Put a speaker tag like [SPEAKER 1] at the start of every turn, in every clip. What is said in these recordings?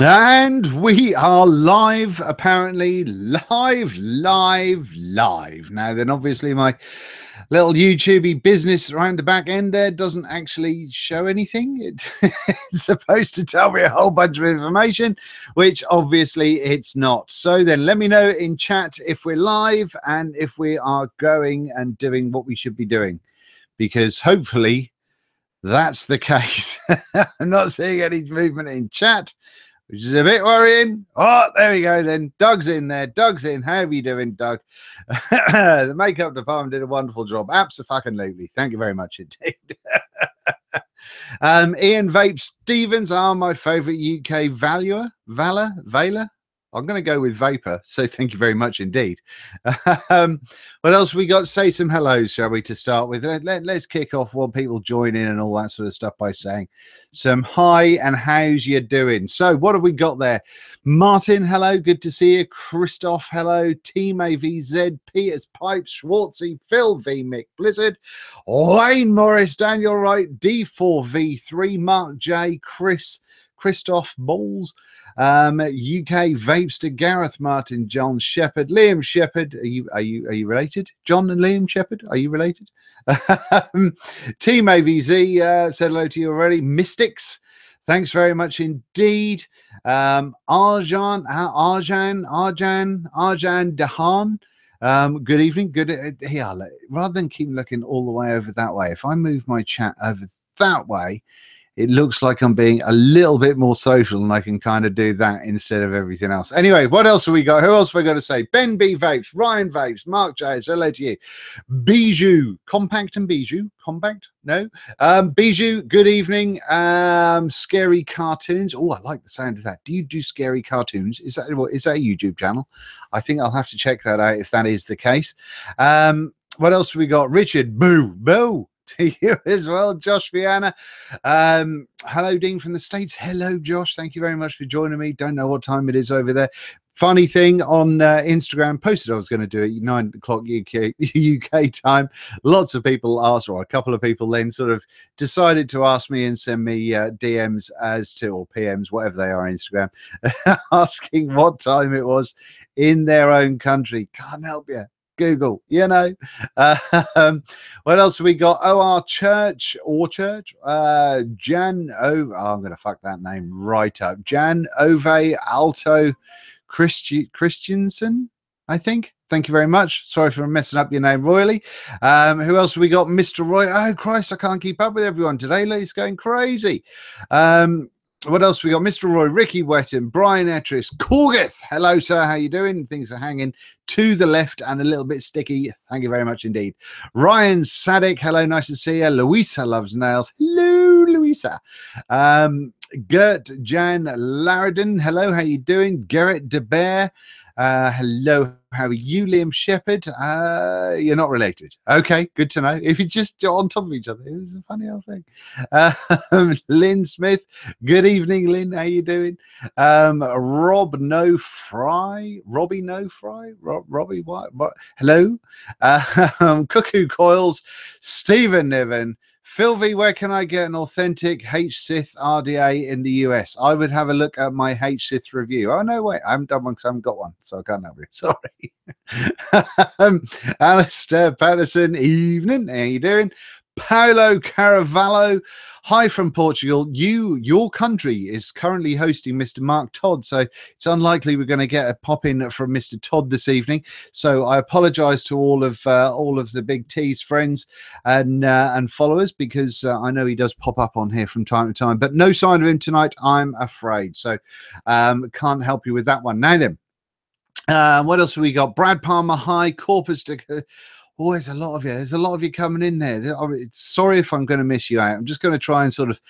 [SPEAKER 1] And we are live, apparently, live, live, live. Now, then, obviously, my little YouTubey business around the back end there doesn't actually show anything. It, it's supposed to tell me a whole bunch of information, which obviously it's not. So, then let me know in chat if we're live and if we are going and doing what we should be doing, because hopefully that's the case. I'm not seeing any movement in chat which is a bit worrying. Oh, there we go then. Doug's in there. Doug's in. How are you doing, Doug? the makeup department did a wonderful job. Absolutely. Thank you very much indeed. um, Ian Vape Stevens are my favorite UK valuer. Valor? Valor? I'm going to go with Vapor. So thank you very much indeed. um, what else we got? Say some hellos, shall we, to start with? Let, let, let's kick off while people join in and all that sort of stuff by saying some hi and how's you doing. So what have we got there? Martin, hello. Good to see you. Christoph, hello. Team AVZ, Peters, Pipe, Schwartzy, Phil V, Mick Blizzard, Wayne Morris, Daniel Wright, D4V3, Mark J, Chris, Christoph Balls, um, UK Vapester, Gareth Martin, John Shepherd, Liam Shepherd. Are you are you are you related? John and Liam Shepherd, are you related? Um, Team AVZ uh, said hello to you already. Mystics. Thanks very much indeed. Um, Arjan, uh, Arjan, Arjan, Arjan Dahan. Um, good evening. Good. Uh, yeah, rather than keep looking all the way over that way, if I move my chat over that way, it looks like I'm being a little bit more social and I can kind of do that instead of everything else. Anyway, what else have we got? Who else have we got to say? Ben B Vapes, Ryan Vapes, Mark James, hello to you. Bijou, Compact and Bijou, Compact? No. Um, Bijou, good evening. Um, scary cartoons. Oh, I like the sound of that. Do you do scary cartoons? Is that what is that a YouTube channel? I think I'll have to check that out if that is the case. Um, what else we got? Richard, boo, boo to you as well, Josh Viana. Um, hello, Dean from the States. Hello, Josh. Thank you very much for joining me. Don't know what time it is over there. Funny thing on uh, Instagram, posted I was going to do it nine o'clock UK UK time. Lots of people asked, or a couple of people then sort of decided to ask me and send me uh, DMs as to or PMs, whatever they are, Instagram, asking what time it was in their own country. Can't help you. Google, you know. Um, what else we got? Oh, our church or church. Uh, Jan Oh, I'm going to fuck that name right up. Jan Ove Alto Christi- Christiansen, I think. Thank you very much. Sorry for messing up your name royally. Um, who else we got? Mr. Roy. Oh, Christ, I can't keep up with everyone today. It's going crazy. Um, what else we got? Mr. Roy, Ricky Wetton, Brian Etris, Corgith. Hello, sir. How you doing? Things are hanging to the left and a little bit sticky. Thank you very much indeed. Ryan Sadik. Hello, nice to see you. Louisa loves nails. Hello, Louisa. Um, Gert Jan Laridon. Hello, how you doing? Garrett DeBear. Uh, hello, how are you, Liam Shepherd? Uh, you're not related. Okay, good to know. If it's just on top of each other, it was a funny old thing. Um, Lynn Smith, good evening, Lynn. How you doing? Um, Rob No Fry, Robbie No Fry, Rob, Robbie what? what? Hello, uh, Cuckoo Coils, Stephen Niven. Philvy, where can I get an authentic HSith RDA in the US? I would have a look at my HSith review. Oh, no, wait, I haven't done one because I haven't got one, so I can't help you. Sorry. um, Alistair Patterson, evening. How you doing? Paulo Caravallo. Hi from Portugal. You, your country is currently hosting Mr. Mark Todd, so it's unlikely we're going to get a pop in from Mr. Todd this evening. So I apologise to all of uh, all of the Big T's friends and uh, and followers because uh, I know he does pop up on here from time to time, but no sign of him tonight. I'm afraid, so um, can't help you with that one. Now then. Uh, what else have we got? Brad Palmer, hi. Corpus Oh, there's a lot of you. There's a lot of you coming in there. Sorry if I'm going to miss you out. I'm just going to try and sort of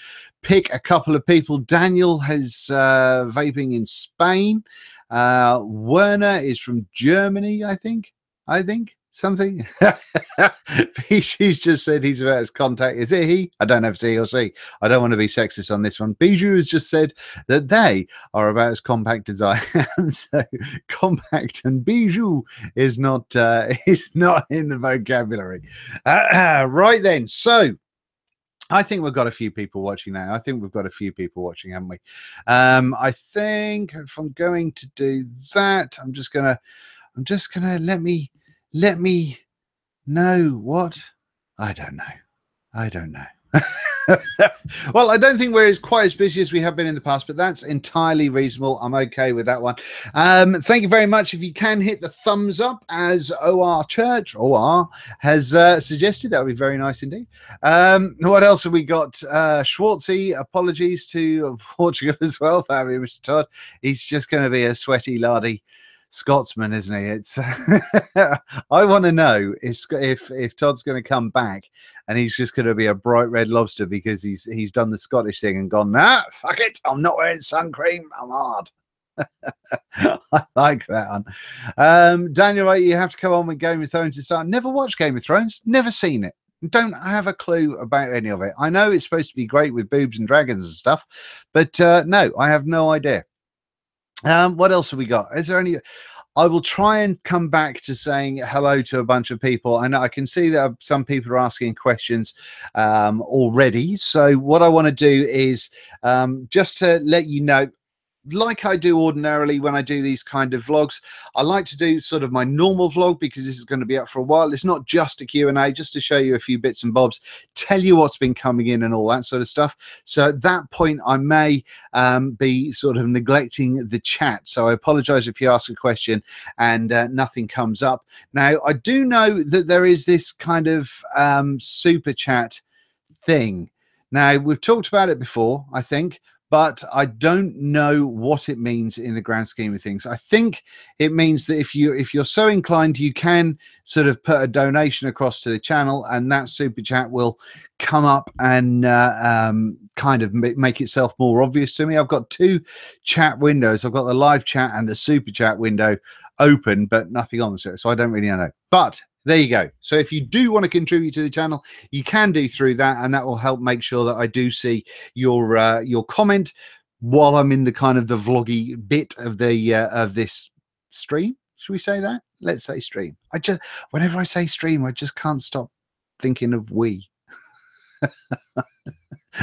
[SPEAKER 1] pick a couple of people. Daniel has uh, vaping in Spain. Uh, Werner is from Germany, I think. I think something. She's just said he's about his contact. Is it he? I don't know if or C. I don't want to be sexist on this one. Bijou has just said that they are about as compact as I am. so compact and bijou is not uh, is not in the vocabulary. Uh, right then. So I think we've got a few people watching now. I think we've got a few people watching, haven't we? Um, I think if I'm going to do that, I'm just gonna, I'm just gonna let me, let me know what I don't know. I don't know. well, I don't think we're as quite as busy as we have been in the past, but that's entirely reasonable. I'm okay with that one. Um, thank you very much. If you can hit the thumbs up, as OR Church OR has uh, suggested, that would be very nice indeed. Um, what else have we got? Uh, Schwartzy, apologies to Portugal as well for having Mr. Todd. He's just going to be a sweaty lardy. Scotsman, isn't he? It's. I want to know if if if Todd's going to come back and he's just going to be a bright red lobster because he's he's done the Scottish thing and gone, nah, fuck it, I'm not wearing sun cream, I'm hard. I like that one. Um, Daniel, you have to come on with Game of Thrones to start. Never watched Game of Thrones, never seen it. Don't have a clue about any of it. I know it's supposed to be great with boobs and dragons and stuff, but uh, no, I have no idea. Um, what else have we got? Is there any? I will try and come back to saying hello to a bunch of people. And I can see that some people are asking questions um, already. So, what I want to do is um, just to let you know like I do ordinarily when I do these kind of vlogs, I like to do sort of my normal vlog because this is going to be up for a while. It's not just a Q&A, just to show you a few bits and bobs, tell you what's been coming in and all that sort of stuff. So at that point, I may um, be sort of neglecting the chat. So I apologize if you ask a question and uh, nothing comes up. Now, I do know that there is this kind of um, super chat thing. Now, we've talked about it before, I think, but I don't know what it means in the grand scheme of things. I think it means that if you if you're so inclined, you can sort of put a donation across to the channel, and that super chat will come up and uh, um, kind of make itself more obvious to me. I've got two chat windows. I've got the live chat and the super chat window open, but nothing on the so I don't really know. But there you go. So if you do want to contribute to the channel, you can do through that, and that will help make sure that I do see your uh, your comment while I'm in the kind of the vloggy bit of the uh, of this stream. Should we say that? Let's say stream. I just whenever I say stream, I just can't stop thinking of we.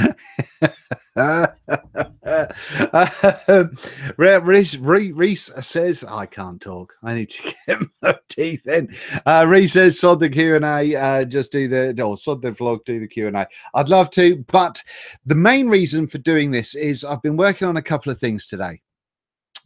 [SPEAKER 1] Reese, says, I can't talk. I need to get my teeth in. Uh, Reese says, sod the Q&A, uh, just do the, or sod the vlog, do the Q&A. I'd love to, but the main reason for doing this is I've been working on a couple of things today.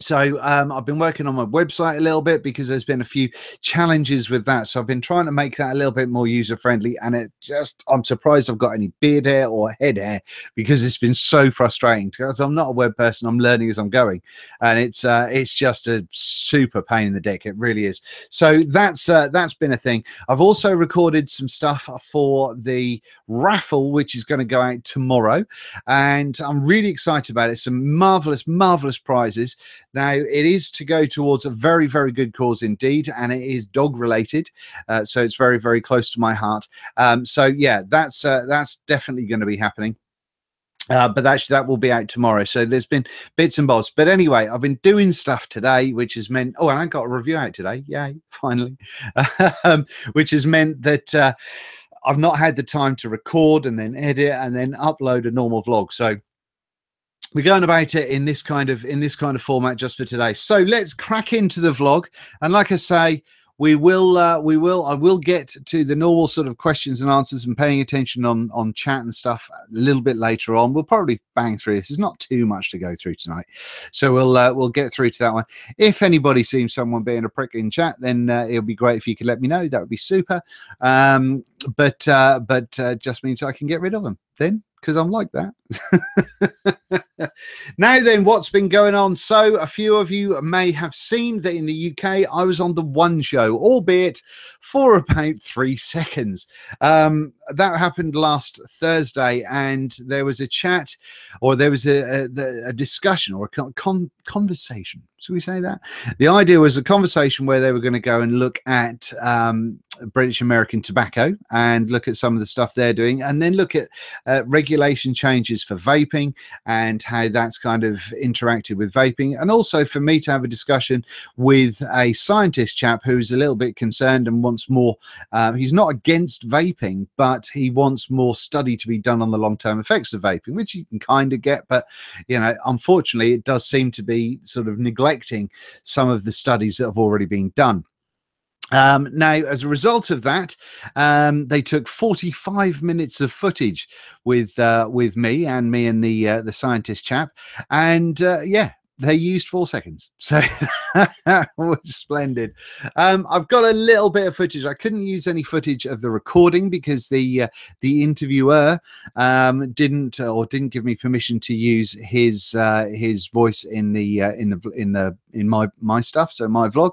[SPEAKER 1] So um, I've been working on my website a little bit because there's been a few challenges with that. So I've been trying to make that a little bit more user friendly, and it just I'm surprised I've got any beard hair or head hair because it's been so frustrating. Because I'm not a web person, I'm learning as I'm going, and it's uh, it's just a super pain in the dick. It really is. So that's uh, that's been a thing. I've also recorded some stuff for the raffle, which is going to go out tomorrow, and I'm really excited about it. Some marvelous, marvelous prizes. Now, it is to go towards a very, very good cause indeed, and it is dog related, uh, so it's very, very close to my heart. Um, so yeah, that's uh, that's definitely going to be happening. Uh, but actually, that will be out tomorrow. So there's been bits and bobs. But anyway, I've been doing stuff today, which has meant, oh, I got a review out today. Yay, finally. um, which has meant that uh, I've not had the time to record and then edit and then upload a normal vlog. So we're going about it in this kind of in this kind of format just for today. So let's crack into the vlog. And like i say we will uh, we will i will get to the normal sort of questions and answers and paying attention on on chat and stuff a little bit later on. We'll probably bang through this. There's not too much to go through tonight. So we'll uh, we'll get through to that one. If anybody sees someone being a prick in chat then uh, it'll be great if you could let me know. That would be super. Um, but uh, but uh, just means i can get rid of them. Then because I'm like that. now, then, what's been going on? So, a few of you may have seen that in the UK, I was on the one show, albeit for about three seconds. Um, that happened last Thursday, and there was a chat, or there was a, a, a discussion, or a con- conversation. Should we say that? The idea was a conversation where they were going to go and look at um, British American tobacco and look at some of the stuff they're doing, and then look at uh, regulation changes for vaping and how that's kind of interacted with vaping, and also for me to have a discussion with a scientist chap who's a little bit concerned and wants more. Uh, he's not against vaping, but but he wants more study to be done on the long term effects of vaping, which you can kind of get. But, you know, unfortunately, it does seem to be sort of neglecting some of the studies that have already been done. Um, now, as a result of that, um, they took 45 minutes of footage with uh, with me and me and the uh, the scientist chap, and uh, yeah, they used four seconds. So that was splendid. Um, I've got a little bit of footage. I couldn't use any footage of the recording because the uh, the interviewer um, didn't uh, or didn't give me permission to use his uh, his voice in the uh, in the in the in my my stuff, so my vlog.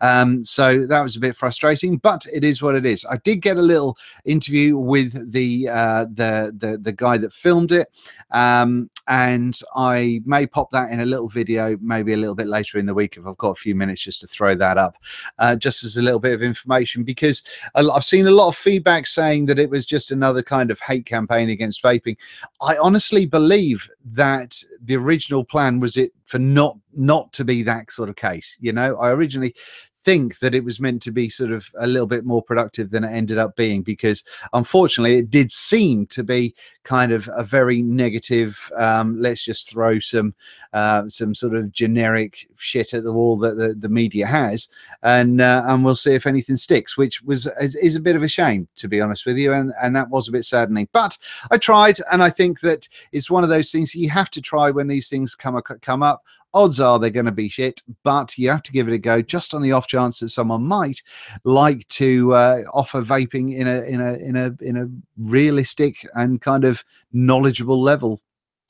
[SPEAKER 1] Um, so that was a bit frustrating, but it is what it is. I did get a little interview with the uh, the the the guy that filmed it, um, and I may pop that in a little video, maybe a little bit later in the week if I've got a few minutes just to throw that up, uh, just as a little bit of information because I've seen a lot of feedback saying that it was just another kind of hate campaign against vaping. I honestly believe that the original plan was it for not not to be that sort of case. You know, I originally think that it was meant to be sort of a little bit more productive than it ended up being because unfortunately it did seem to be kind of a very negative um, let's just throw some uh, some sort of generic shit at the wall that the, the media has and uh, and we'll see if anything sticks which was is, is, a bit of a shame to be honest with you and and that was a bit saddening. But i tried and i think that it's one of those things you have to try when these things come come up odds are they're going to be shit, but you have to give it a go just on the off chance that someone might like to uh, offer vaping in a in a in a in a realistic and kind of knowledgeable level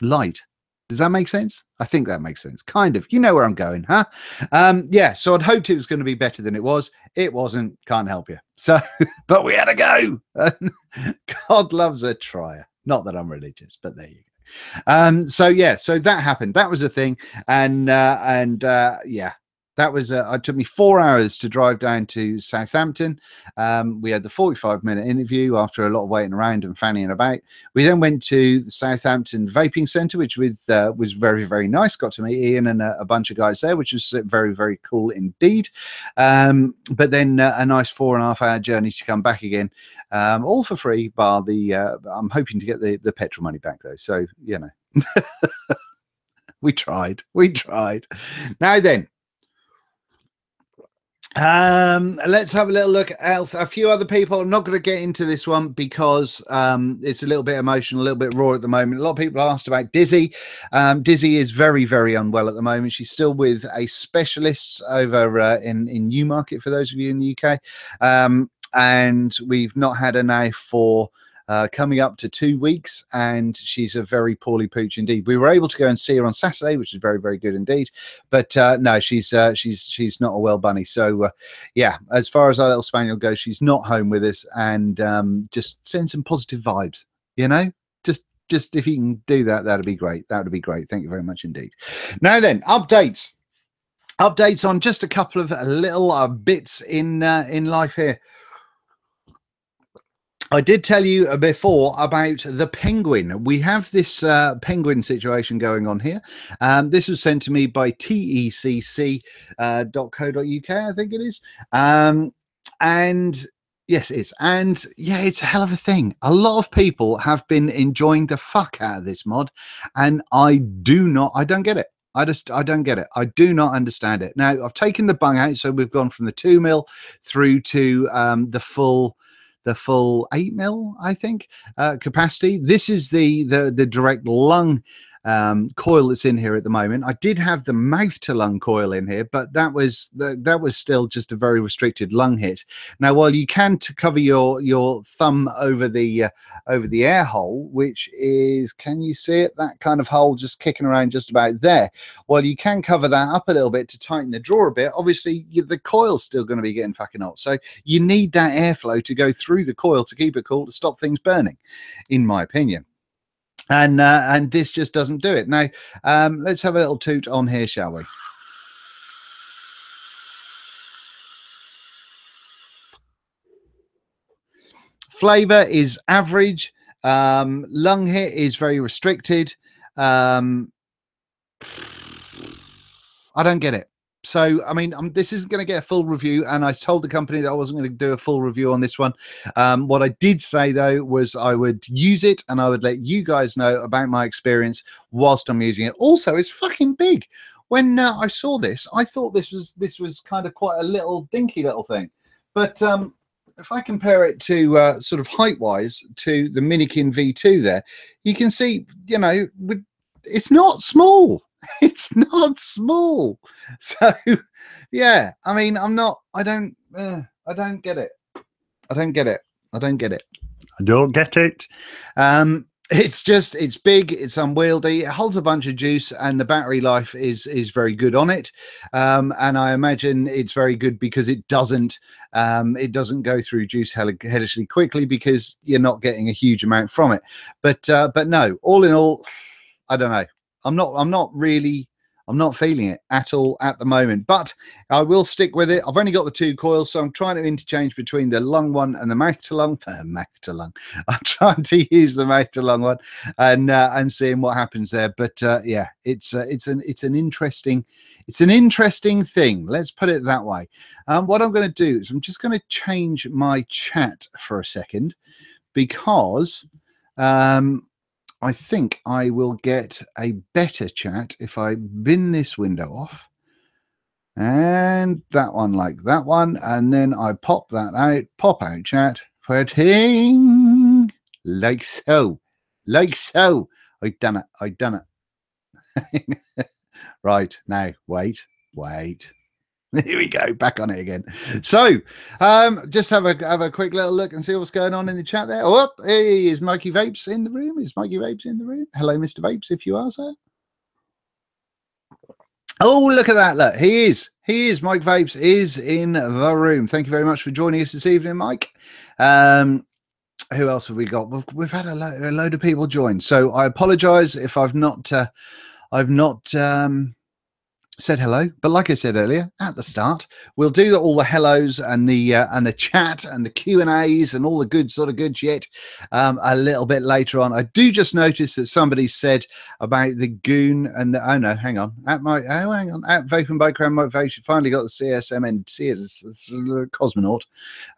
[SPEAKER 1] light. Does that make sense? I think that makes sense. Kind of. You know where I'm going, huh? Um, yeah. So I'd hoped it was going to be better than it was. It wasn't. Can't help you. So, but we had to go. God loves a trier. Not that I'm religious, but there you go. Um, so yeah, so that happened. That was a thing, and uh, and uh, yeah, that was uh, it took me four hours to drive down to Southampton. Um, we had the 45 minute interview after a lot of waiting around and fanning about. We then went to the Southampton Vaping Centre, which with, uh, was very, very nice. Got to meet Ian and a, a, bunch of guys there, which was very, very cool indeed. Um, but then uh, a nice four and a half hour journey to come back again, um, all for free, bar the, uh, I'm hoping to get the, the petrol money back though. So, you know. we tried. We tried. Now then, um, let's have a little look else. A few other people. I'm not going to get into this one because um, it's a little bit emotional, a little bit raw at the moment. A lot of people asked about Dizzy. Um, Dizzy is very, very unwell at the moment. She's still with a specialist over uh, in in Newmarket. For those of you in the UK, um, and we've not had her now for uh, coming up to two weeks, and she's a very poorly pooch indeed. We were able to go and see her on Saturday, which is very, very good indeed. But uh, no, she's uh, she's she's not a well bunny. So uh, yeah, as far as our little spaniel goes, she's not home with us, and um, just send some positive vibes. You know, just just if you can do that, that'd be great. That would be great. Thank you very much indeed. Now then, updates. Updates on just a couple of little uh, bits in uh, in life here. I did tell you before about the penguin. We have this uh, penguin situation going on here. Um, this was sent to me by tecc.co.uk, uh, I think it is. Um, and yes, it is. And yeah, it's a hell of a thing. A lot of people have been enjoying the fuck out of this mod. And I do not, I don't get it. I just I don't get it. I do not understand it. Now I've taken the bung out, so we've gone from the two mil through to um, the full the full eight mil, I think, uh, capacity. This is the the the direct lung um, coil that's in here at the moment. I did have the mouth to lung coil in here, but that was the, that was still just a very restricted lung hit. Now, while you can to cover your your thumb over the uh, over the air hole, which is can you see it? That kind of hole just kicking around just about there. While you can cover that up a little bit to tighten the drawer a bit, obviously you, the coil's still going to be getting fucking hot. So you need that airflow to go through the coil to keep it cool to stop things burning, in my opinion and uh, and this just doesn't do it. Now, um, let's have a little toot on here, shall we? Flavor is average. Um, lung hit is very restricted. Um, I don't get it. So I mean, um, this isn't going to get a full review, and I told the company that I wasn't going to do a full review on this one. Um, what I did say though was I would use it, and I would let you guys know about my experience whilst I'm using it. Also, it's fucking big. When uh, I saw this, I thought this was this was kind of quite a little dinky little thing, but um, if I compare it to uh, sort of height wise to the Minikin V2, there you can see, you know, it's not small it's not small. So, yeah, I mean, I'm not, I don't, uh, I don't get it. I don't get it. I don't get it.
[SPEAKER 2] I don't get it.
[SPEAKER 1] Um, it's just it's big it's unwieldy it holds a bunch of juice and the battery life is is very good on it um, and i imagine it's very good because it doesn't um, it doesn't go through juice hellishly quickly because you're not getting a huge amount from it but uh, but no all in all i don't know I'm not. I'm not really. I'm not feeling it at all at the moment, but I will stick with it. I've only got the two coils, so I'm trying to interchange between the lung one and the mouth to lung. Uh, mouth to lung. I'm trying to use the mouth to lung one, and uh, and seeing what happens there. But uh, yeah, it's uh, it's an it's an interesting it's an interesting thing. Let's put it that way. Um, what I'm going to do is I'm just going to change my chat for a second because um, I think I will get a better chat if I bin this window off and that one like that one. And then I pop that out, pop out chat, putting like so, like so. I done it. I done it. right now, wait, wait. Here we go, back on it again. So, um, just have a have a quick little look and see what's going on in the chat there. Oh, hey, is Mikey Vapes in the room? Is Mikey Vapes in the room? Hello, Mr. Vapes, if you are, sir. Oh, look at that! Look, he is. He is. Mike Vapes is in the room. Thank you very much for joining us this evening, Mike. Um, who else have we got? We've, we've had a, lo- a, load of people join, so I apologise if I've not, uh, I've not. Um, said hello. But like I said earlier at the start, we'll do all the hellos and the uh, and the chat and the Q and A's and all the good sort of good shit um, a little bit later on. I do just notice that somebody said about the goon and the, oh no, hang on at my oh hang on at Vape and Bike Motivation finally got the CSMNT as a cosmonaut.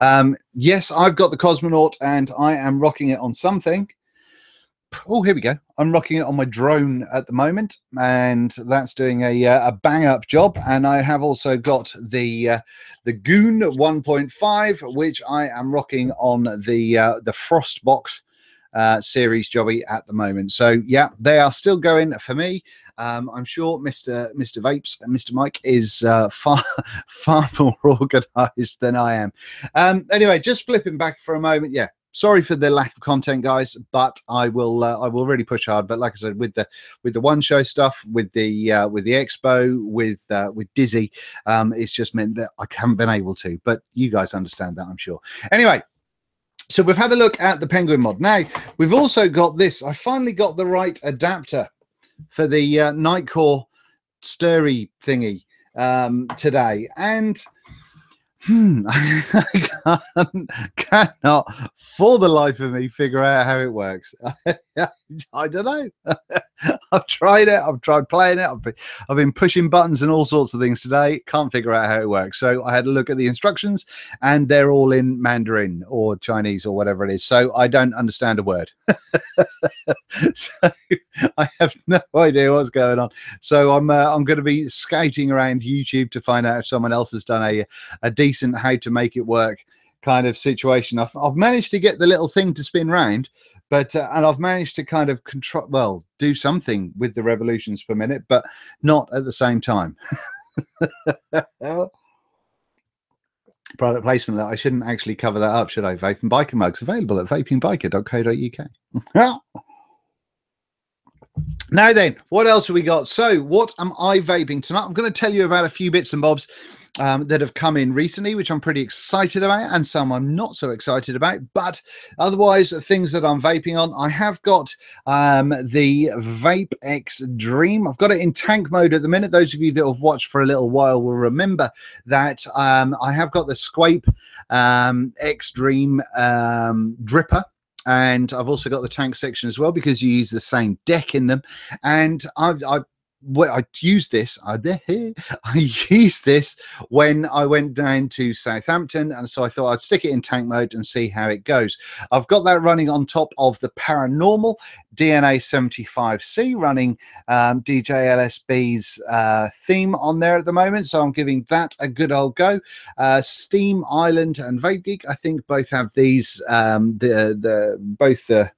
[SPEAKER 1] Um, yes, I've got the cosmonaut and I am rocking it on something oh, here we go. I'm rocking it on my drone at the moment, and that's doing a, uh, a bang up job. And I have also got the uh, the Goon 1.5, which I am rocking on the uh, the Frostbox uh, series jobby at the moment. So yeah, they are still going for me. Um, I'm sure Mr. Mr. Vapes and Mr. Mike is uh, far far more organised than I am. Um, anyway, just flipping back for a moment. Yeah, sorry for the lack of content guys but i will uh, i will really push hard. But like i said with the with the one show stuff with the uh, with the expo with uh, with dizzy um it's just meant that i haven't been able to but you guys understand that i'm sure. Anyway so we've had a look at the penguin mod. Now we've also got this. I finally got the right adapter for the uh, nightcore stirry thingy um today. And hmm, I cannot for the life of me figure out how it works. I don't know. I've tried it. I've tried playing it. I've been, I've been pushing buttons and all sorts of things today. Can't figure out how it works. So I had a look at the instructions, and they're all in Mandarin or Chinese or whatever it is. So I don't understand a word. so I have no idea what's going on. So I'm uh, I'm going to be scouting around YouTube to find out if someone else has done a a decent how to make it work kind of situation. I've, I've managed to get the little thing to spin round, but uh, and I've managed to kind of control, well, do something with the revolutions per minute, but not at the same time. Product placement that I shouldn't actually cover that up, should I? Vaping biker mugs available at vapingbiker.co.uk. now then, what else have we got? So, what am I vaping tonight? I'm going to tell you about a few bits and bobs um, that have come in recently, which I'm pretty excited about, and some I'm not so excited about. But otherwise, things that I'm vaping on, I have got um, the Vape X Dream. I've got it in tank mode at the minute. Those of you that have watched for a little while will remember that um, I have got the Squape um, X Dream um, dripper and I've also got the tank section as well because you use the same deck in them. And I've, I've I used this. I, I used this when I went down to Southampton, and so I thought I'd stick it in tank mode and see how it goes. I've got that running on top of the Paranormal DNA 75C, running um, DJ LSB's uh, theme on there at the moment. So I'm giving that a good old go. Uh, Steam Island and Vape Geek, I think both have these. Um, the the both the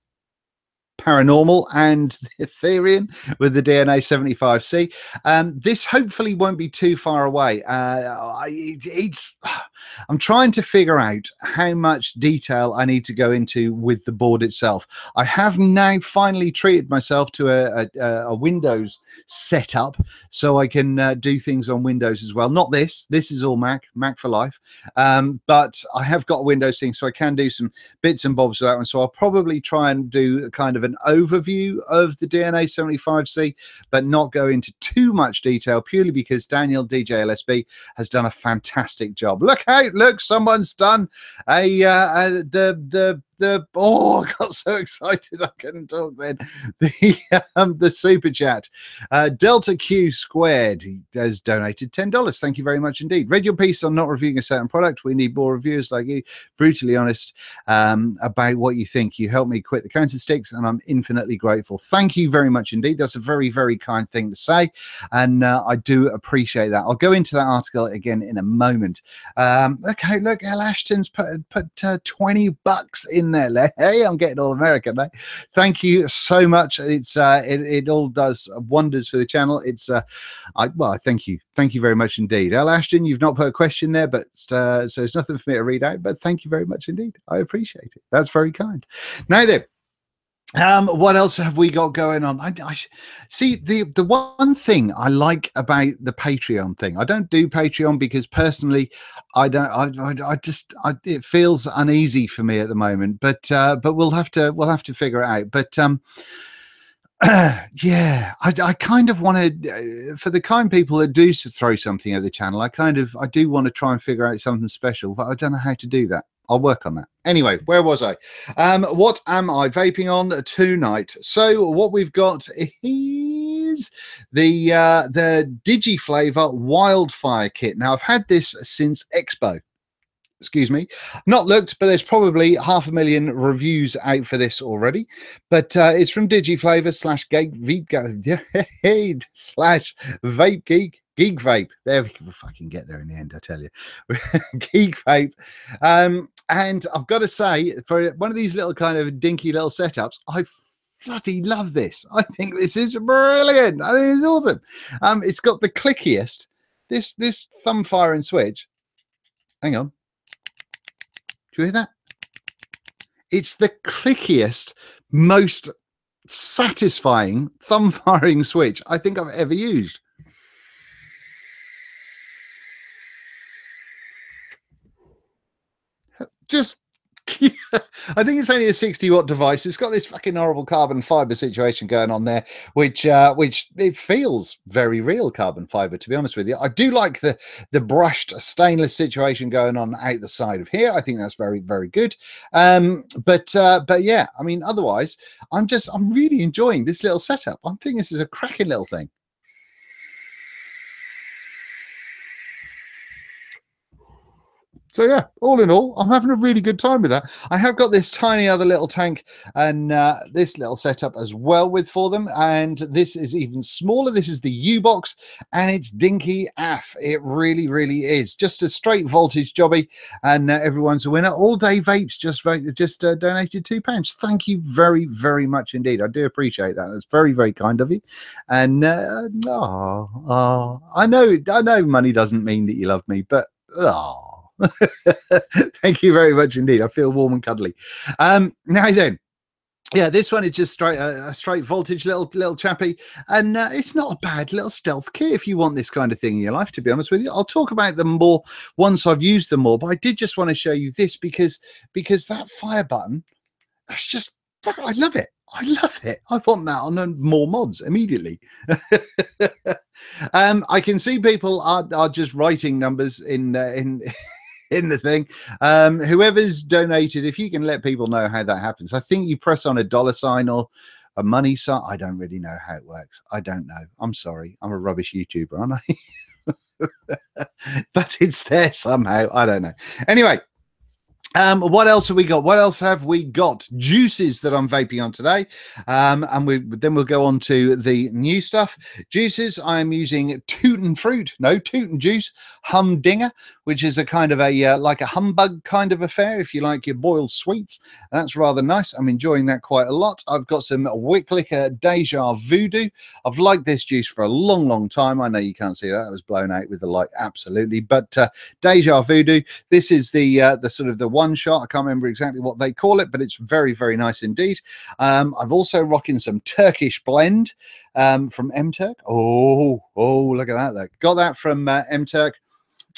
[SPEAKER 1] Paranormal and Ethereum with the DNA 75C. Um, this hopefully won't be too far away. Uh, it, it's I'm trying to figure out how much detail I need to go into with the board itself. I have now finally treated myself to a, a, a Windows setup so I can uh, do things on Windows as well. Not this, this is all Mac, Mac for life. Um, but I have got a Windows thing so I can do some bits and bobs with that one. So I'll probably try and do a kind of an overview of the DNA 75C, but not go into too much detail purely because Daniel DJ LSB has done a fantastic job. Look out! Look, someone's done a, uh, a the the the oh, I got so excited I couldn't talk then. The um, the super chat, uh, Delta Q squared has donated ten dollars. Thank you very much indeed. Read your piece on not reviewing a certain product. We need more reviewers like you, brutally honest um, about what you think. You helped me quit the counter sticks, and I'm infinitely grateful. Thank you very much indeed. That's a very very kind thing to say, and uh, I do appreciate that. I'll go into that article again in a moment. Um, okay, look, El Ashton's put put uh, twenty bucks in there. Hey, I'm getting all American. Eh? Thank you so much. It's uh, it, it all does wonders for the channel. It's uh, I well, I thank you, thank you very much indeed. El Ashton, you've not put a question there, but uh, so it's nothing for me to read out. But thank you very much indeed. I appreciate it. That's very kind. Now then. Um, what else have we got going on? I, I, see the the one thing I like about the Patreon thing. I don't do Patreon because personally, I don't. I, I, I just I, it feels uneasy for me at the moment. But uh, but we'll have to we'll have to figure it out. But um, yeah, I, I kind of want to uh, for the kind people that do throw something at the channel. I kind of I do want to try and figure out something special, but I don't know how to do that. I'll work on that. Anyway, where was I? Um, what am I vaping on tonight? So what we've got is the uh, the DigiFlavor Wildfire kit. Now I've had this since Expo. Excuse me, not looked, but there's probably half a million reviews out for this already. But uh, it's from DigiFlavor slash Geek slash Vape Geek Geek Vape. There we can fucking get there in the end, I tell you. Geek Vape. Um, and I've got to say, for one of these little kind of dinky little setups, I bloody love this. I think this is brilliant. I think it's awesome. Um, it's got the clickiest. This this thumb firing switch. Hang on. Do you hear that? It's the clickiest, most satisfying thumb firing switch I think I've ever used. Just I think it's only a 60 watt device. It's got this fucking horrible carbon fiber situation going on there, which uh, which it feels very real carbon fiber. To be honest with you, I do like the the brushed stainless situation going on out the side of here. I think that's very very good. Um, but uh, but yeah, I mean, otherwise, I'm just I'm really enjoying this little setup. I'm thinking this is a cracking little thing. So yeah, all in all, I'm having a really good time with that. I have got this tiny other little tank and uh, this little setup as well with for them, and this is even smaller. This is the U box, and it's dinky af. It really, really is just a straight voltage jobby, and uh, everyone's a winner. All day vapes just just uh, donated two pounds. Thank you very, very much indeed. I do appreciate that. That's very, very kind of you. And uh, oh, oh, I know, I know, money doesn't mean that you love me, but oh. Thank you very much indeed. I feel warm and cuddly. Um, now then, yeah, this one is just straight uh, a straight voltage little little chappy, and uh, it's not a bad little stealth kit if you want this kind of thing in your life. To be honest with you, I'll talk about them more once I've used them more. But I did just want to show you this because because that fire button, that's just I love it. I love it. I want that on more mods immediately. um, I can see people are, are just writing numbers in uh, in in the thing. Um, whoever's donated, if you can let people know how that happens, I think you press on a dollar sign or a money sign. I don't really know how it works. I don't know. I'm sorry. I'm a rubbish YouTuber, aren't I? but it's there somehow. I don't know. Anyway, um, what else have we got? What else have we got? Juices that I'm vaping on today. Um, and we then we'll go on to the new stuff. Juices, I am using Tootin Fruit, no Tootin Juice, Humdinger, which is a kind of a uh, like a humbug kind of affair, if you like your boiled sweets. That's rather nice. I'm enjoying that quite a lot. I've got some Wick Liquor Deja Voodoo. I've liked this juice for a long, long time. I know you can't see that. it was blown out with the light, absolutely. But uh, Deja Voodoo, this is the uh, the sort of the one one shot. I can't remember exactly what they call it, but it's very, very nice indeed. Um, I'm also rocking some Turkish blend um, from MTurk. Oh, oh, look at that. Look. Got that from uh, MTurk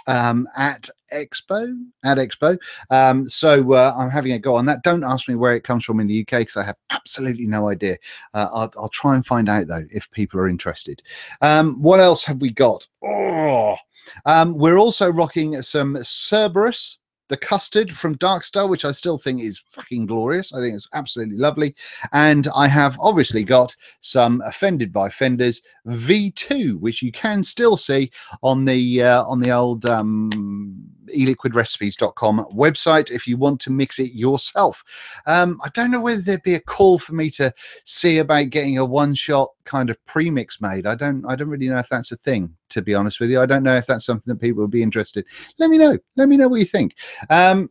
[SPEAKER 1] um, at Expo. At Expo. Um, so uh, I'm having a go on that. Don't ask me where it comes from in the UK because I have absolutely no idea. Uh, I'll, I'll, try and find out though if people are interested. Um, what else have we got? Oh, um, we're also rocking some Cerberus the custard from Darkstar, which I still think is fucking glorious. I think it's absolutely lovely. And I have obviously got some Offended by Fenders V2, which you can still see on the uh, on the old um, eliquidrecipes.com website if you want to mix it yourself. Um, I don't know whether there'd be a call for me to see about getting a one-shot kind of premix made. I don't I don't really know if that's a thing to be honest with you. I don't know if that's something that people would be interested. Let me know. Let me know what you think. Um,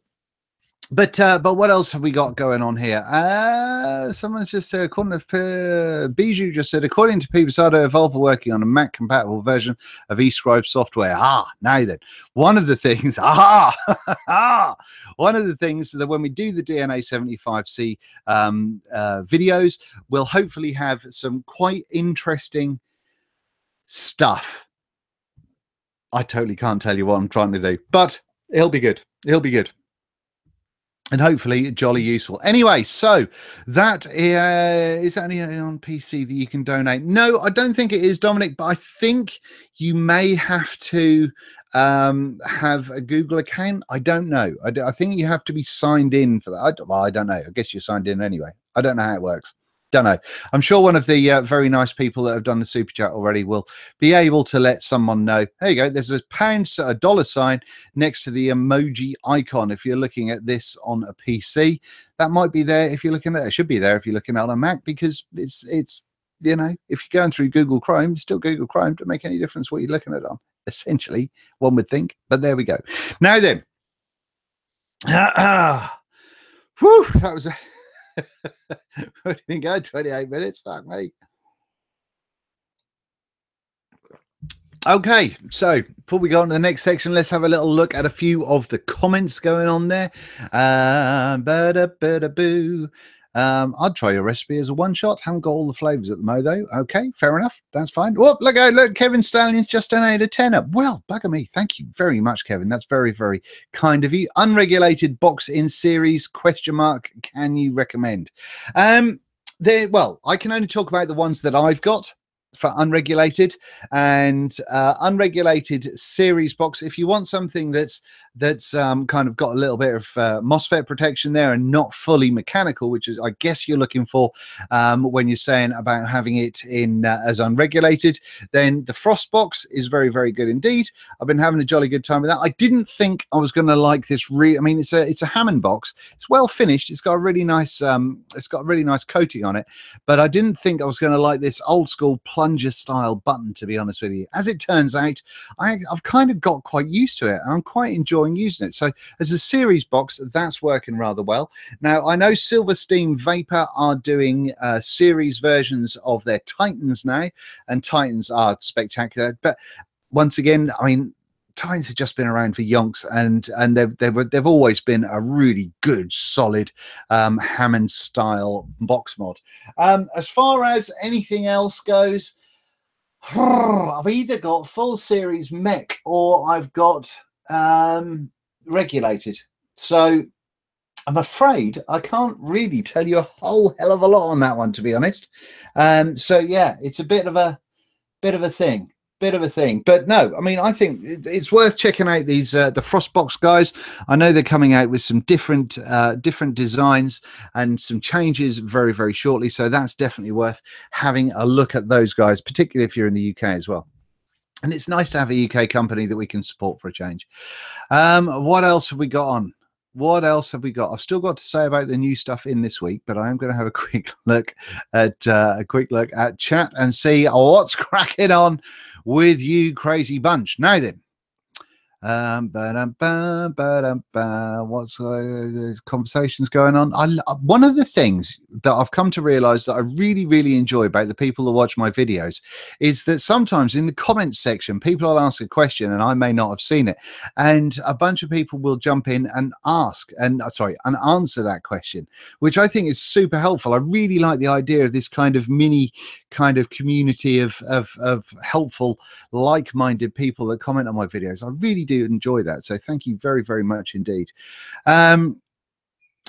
[SPEAKER 1] but uh, but what else have we got going on here? Uh, someone just said, according to uh, Bijou, just said, according to PeePasado, Evolv are working on a Mac compatible version of eScribe software. Ah, now then, one of the things, ah, one of the things that when we do the DNA 75C um, uh, videos, we'll hopefully have some quite interesting stuff. I totally can't tell you what I'm trying to do, but it'll be good. It'll be good and hopefully jolly useful. Anyway, so that uh, is only on PC that you can donate. No, I don't think it is, Dominic, but I think you may have to um, have a Google account. I don't know. I, I, think you have to be signed in for that. I, well, I don't know. I guess you're signed in anyway. I don't know how it works don't know. I'm sure one of the uh, very nice people that have done the super chat already will be able to let someone know. There you go. There's a pound, a dollar sign next to the emoji icon. If you're looking at this on a PC, that might be there. If you're looking at it, should be there if you're looking at a Mac because it's it's you know if you're going through Google Chrome, still Google Chrome. Don't make any difference what you're looking at on. Essentially, one would think. But there we go. Now then. Whew, that was a what do you think? I 28 minutes. Fuck me. Okay, so before we go on to the next section, let's have a little look at a few of the comments going on there. Uh, boo. Um, I'd try your recipe as a one shot. Haven't got all the flavors at the mo though. Okay, fair enough. That's fine. Oh, look out, look, Kevin Stallion's just donated a tenner. Well, bugger me. Thank you very much, Kevin. That's very, very kind of you. Unregulated box in series question mark. Can you recommend? Um, there, well, I can only talk about the ones that I've got for unregulated and uh, unregulated series box if you want something that's that's um, kind of got a little bit of uh, MOSFET protection there and not fully mechanical, which is I guess you're looking for um, when you're saying about having it in uh, as unregulated. Then the Frost box is very very good indeed. I've been having a jolly good time with that. I didn't think I was going to like this. Re- I mean, it's a it's a Hammond box. It's well finished. It's got a really nice um, it's got a really nice coating on it, but I didn't think I was going to like this old school plunger style button. To be honest with you, as it turns out, I, I've kind of got quite used to it, and I'm quite enjoying enjoying using it. So as a series box, that's working rather well. Now, I know Silverstein Vapor are doing uh, series versions of their Titans now, and Titans are spectacular. But once again, I mean, Titans have just been around for yonks, and and they've they've they've always been a really good, solid um, Hammond style box mod. Um, as far as anything else goes, I've either got full series mech or I've got um, regulated. So I'm afraid I can't really tell you a whole hell of a lot on that one, to be honest. Um, so yeah, it's a bit of a bit of a thing. bit of a thing. But no, I mean, I think it's worth checking out these uh, the Frostbox guys. I know they're coming out with some different uh, different designs and some changes very very shortly. So that's definitely worth having a look at those guys, particularly if you're in the UK as well. And it's nice to have a UK company that we can support for a change. Um, what else have we got on? what else have we got? I've still got to say about the new stuff in this week, but I am going to have a quick look at uh, a quick look at chat and see what's cracking on with you, crazy bunch. Now then, um, ba-dum-ba, ba-dum-ba. What's uh, conversations going on? I, one of the things that I've come to realize that I really, really enjoy about the people that watch my videos is that sometimes in the comments section, people will ask a question and I may not have seen it, and a bunch of people will jump in and ask and uh, sorry and answer that question, which I think is super helpful. I really like the idea of this kind of mini kind of community of of, of helpful, like-minded people that comment on my videos. I really do enjoy that. So thank you very, very much indeed. Um,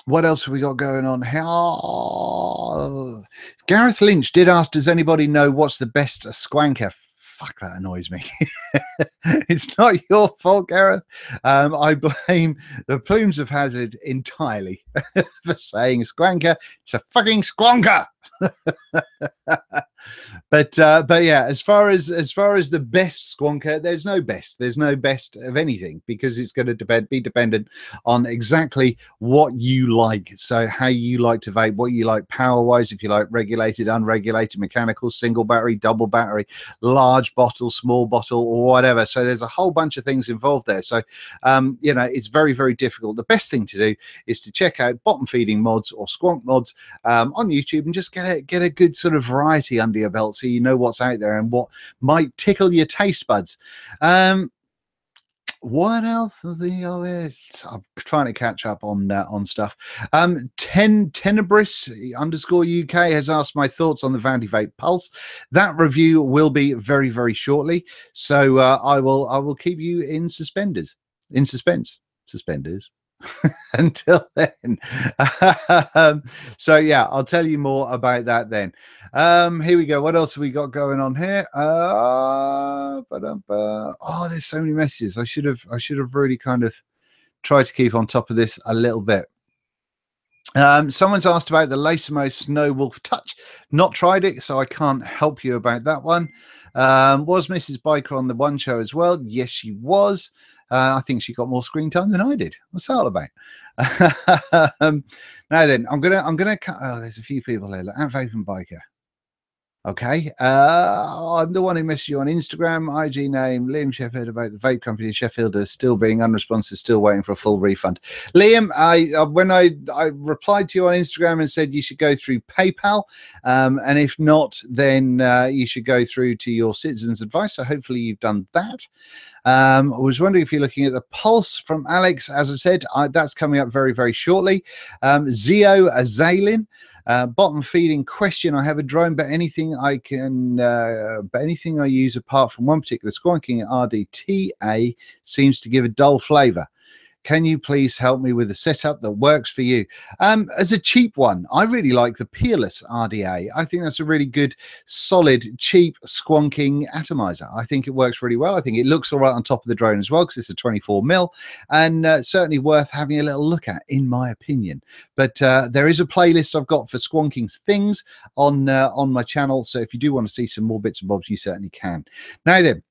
[SPEAKER 1] what else have we got going on? How Gareth Lynch did ask, "Does anybody know what's the best squanker?" Fuck, that annoys me. it's not your fault, Gareth. Um, I blame the plumes of hazard entirely for saying squanker. It's a fucking squanker. but uh, but yeah, as far as as far as the best squonker, there's no best. There's no best of anything because it's going to depend be dependent on exactly what you like. So how you like to vape, what you like power wise, if you like regulated, unregulated, mechanical, single battery, double battery, large bottle, small bottle, or whatever. So there's a whole bunch of things involved there. So um, you know it's very very difficult. The best thing to do is to check out bottom feeding mods or squonk mods um, on YouTube and just get a get a good sort of variety under your belt so you know what's out there and what might tickle your taste buds. Um, what else? I'm trying to catch up on uh, on stuff. Um, Ten Tenebris underscore UK has asked my thoughts on the Vandy Vape Pulse. That review will be very very shortly, so uh, I will I will keep you in suspenders in suspense suspenders. until then. um, so yeah, I'll tell you more about that then. Um, here we go. What else have we got going on here? Uh, oh, there's so many messages. I should have I should have really kind of tried to keep on top of this a little bit. Um, someone's asked about the Laisimo Snow Wolf Touch. Not tried it, so I can't help you about that one. Um, was Mrs. Biker on the one show as well? Yes, she was. Uh, I think she got more screen time than I did. What's that all about? um, now then, I'm gonna I'm gonna cut. Oh, there's a few people here. Like, at Vaping Biker. Okay. Uh, I'm the one who messaged you on Instagram. IG name Liam Sheffield about the vape company in Sheffield is still being unresponsive, still waiting for a full refund. Liam, I uh, when I I replied to you on Instagram and said you should go through PayPal, um, and if not, then uh, you should go through to your Citizens Advice. So hopefully you've done that. Um, I was wondering if you're looking at the pulse from Alex. As I said, I, that's coming up very very shortly. Um, Zio Azalin. Uh, bottom feeding question. I have a drone, but anything I can, uh, but anything I use apart from one particular squonking RDTA seems to give a dull flavor. Can you please help me with a setup that works for you? Um, as a cheap one, I really like the Peerless RDA. I think that's a really good, solid, cheap, squonking atomizer. I think it works really well. I think it looks all right on top of the drone as well because it's a 24 mil and uh, certainly worth having a little look at, in my opinion. But uh, there is a playlist I've got for squonking things on uh, on my channel. So if you do want to see some more bits and bobs, you certainly can. Now then,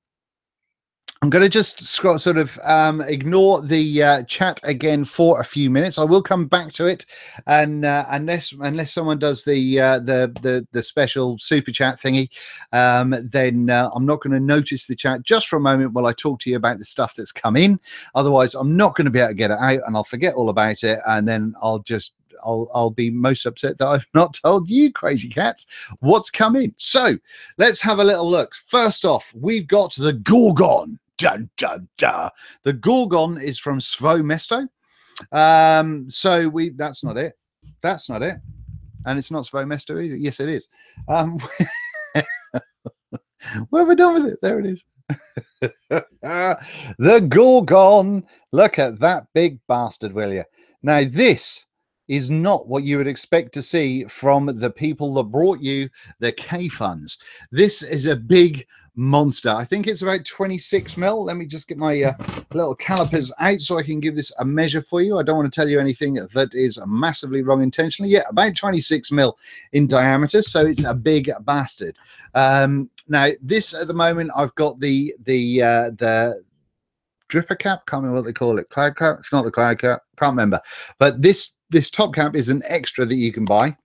[SPEAKER 1] I'm going to just sort of um, ignore the uh, chat again for a few minutes. I will come back to it, and uh, unless unless someone does the uh, the, the the special super chat thingy, um, then uh, I'm not going to notice the chat just for a moment while I talk to you about the stuff that's come in. Otherwise, I'm not going to be able to get it out, and I'll forget all about it, and then I'll just I'll I'll be most upset that I've not told you, crazy cats, what's coming. So let's have a little look. First off, we've got the Gorgon. Dun, dun, dun. The Gorgon is from Svoe Mesto. Um, so we that's not it. That's not it. And it's not Svoe Mesto either. Yes, it is. Um, where have we done with it? There it is. the Gorgon. Look at that big bastard, will you? Now, this is not what you would expect to see from the people that brought you the Kayfuns. This is a big monster. I think it's about 26 mil. Let me just get my uh, little calipers out so I can give this a measure for you. I don't want to tell you anything that is massively wrong intentionally. Yeah, about 26 mil in diameter. So it's a big bastard. Um, now, this at the moment, I've got the the uh, the dripper cap. Can't remember what they call it. Cloud cap. It's not the cloud cap. Can't remember. But this this top cap is an extra that you can buy.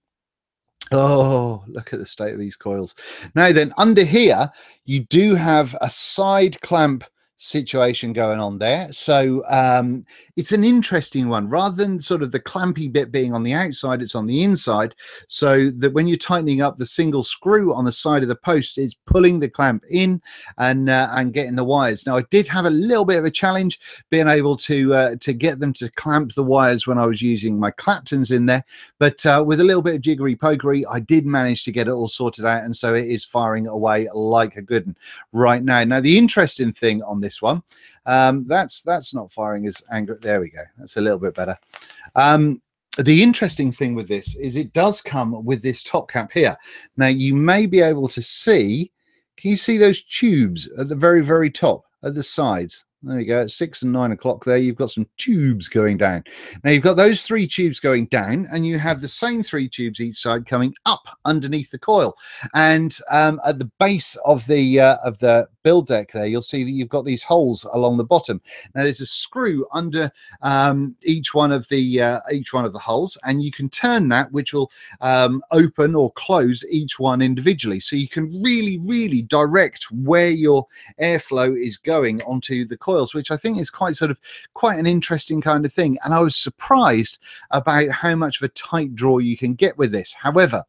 [SPEAKER 1] Oh, look at the state of these coils. Now then, under here, you do have a side clamp situation going on there. So um, it's an interesting one. Rather than sort of the clampy bit being on the outside, it's on the inside. So that when you're tightening up the single screw on the side of the post, it's pulling the clamp in and uh, and getting the wires. Now I did have a little bit of a challenge being able to uh, to get them to clamp the wires when I was using my Claptons in there, but uh, with a little bit of jiggery pokery, I did manage to get it all sorted out, and so it is firing away like a good one right now. Now the interesting thing on this this one. Um, that's that's not firing as angry. There we go. That's a little bit better. Um, the interesting thing with this is it does come with this top cap here. Now you may be able to see. Can you see those tubes at the very very top at the sides? There you go. At six and nine o'clock there, you've got some tubes going down. Now you've got those three tubes going down, and you have the same three tubes each side coming up underneath the coil. And um, at the base of the uh, of the build deck there, you'll see that you've got these holes along the bottom. Now there's a screw under um, each one of the uh, each one of the holes, and you can turn that, which will um, open or close each one individually. So you can really, really direct where your airflow is going onto the coils, which I think is quite sort of quite an interesting kind of thing. And I was surprised about how much of a tight draw you can get with this. However,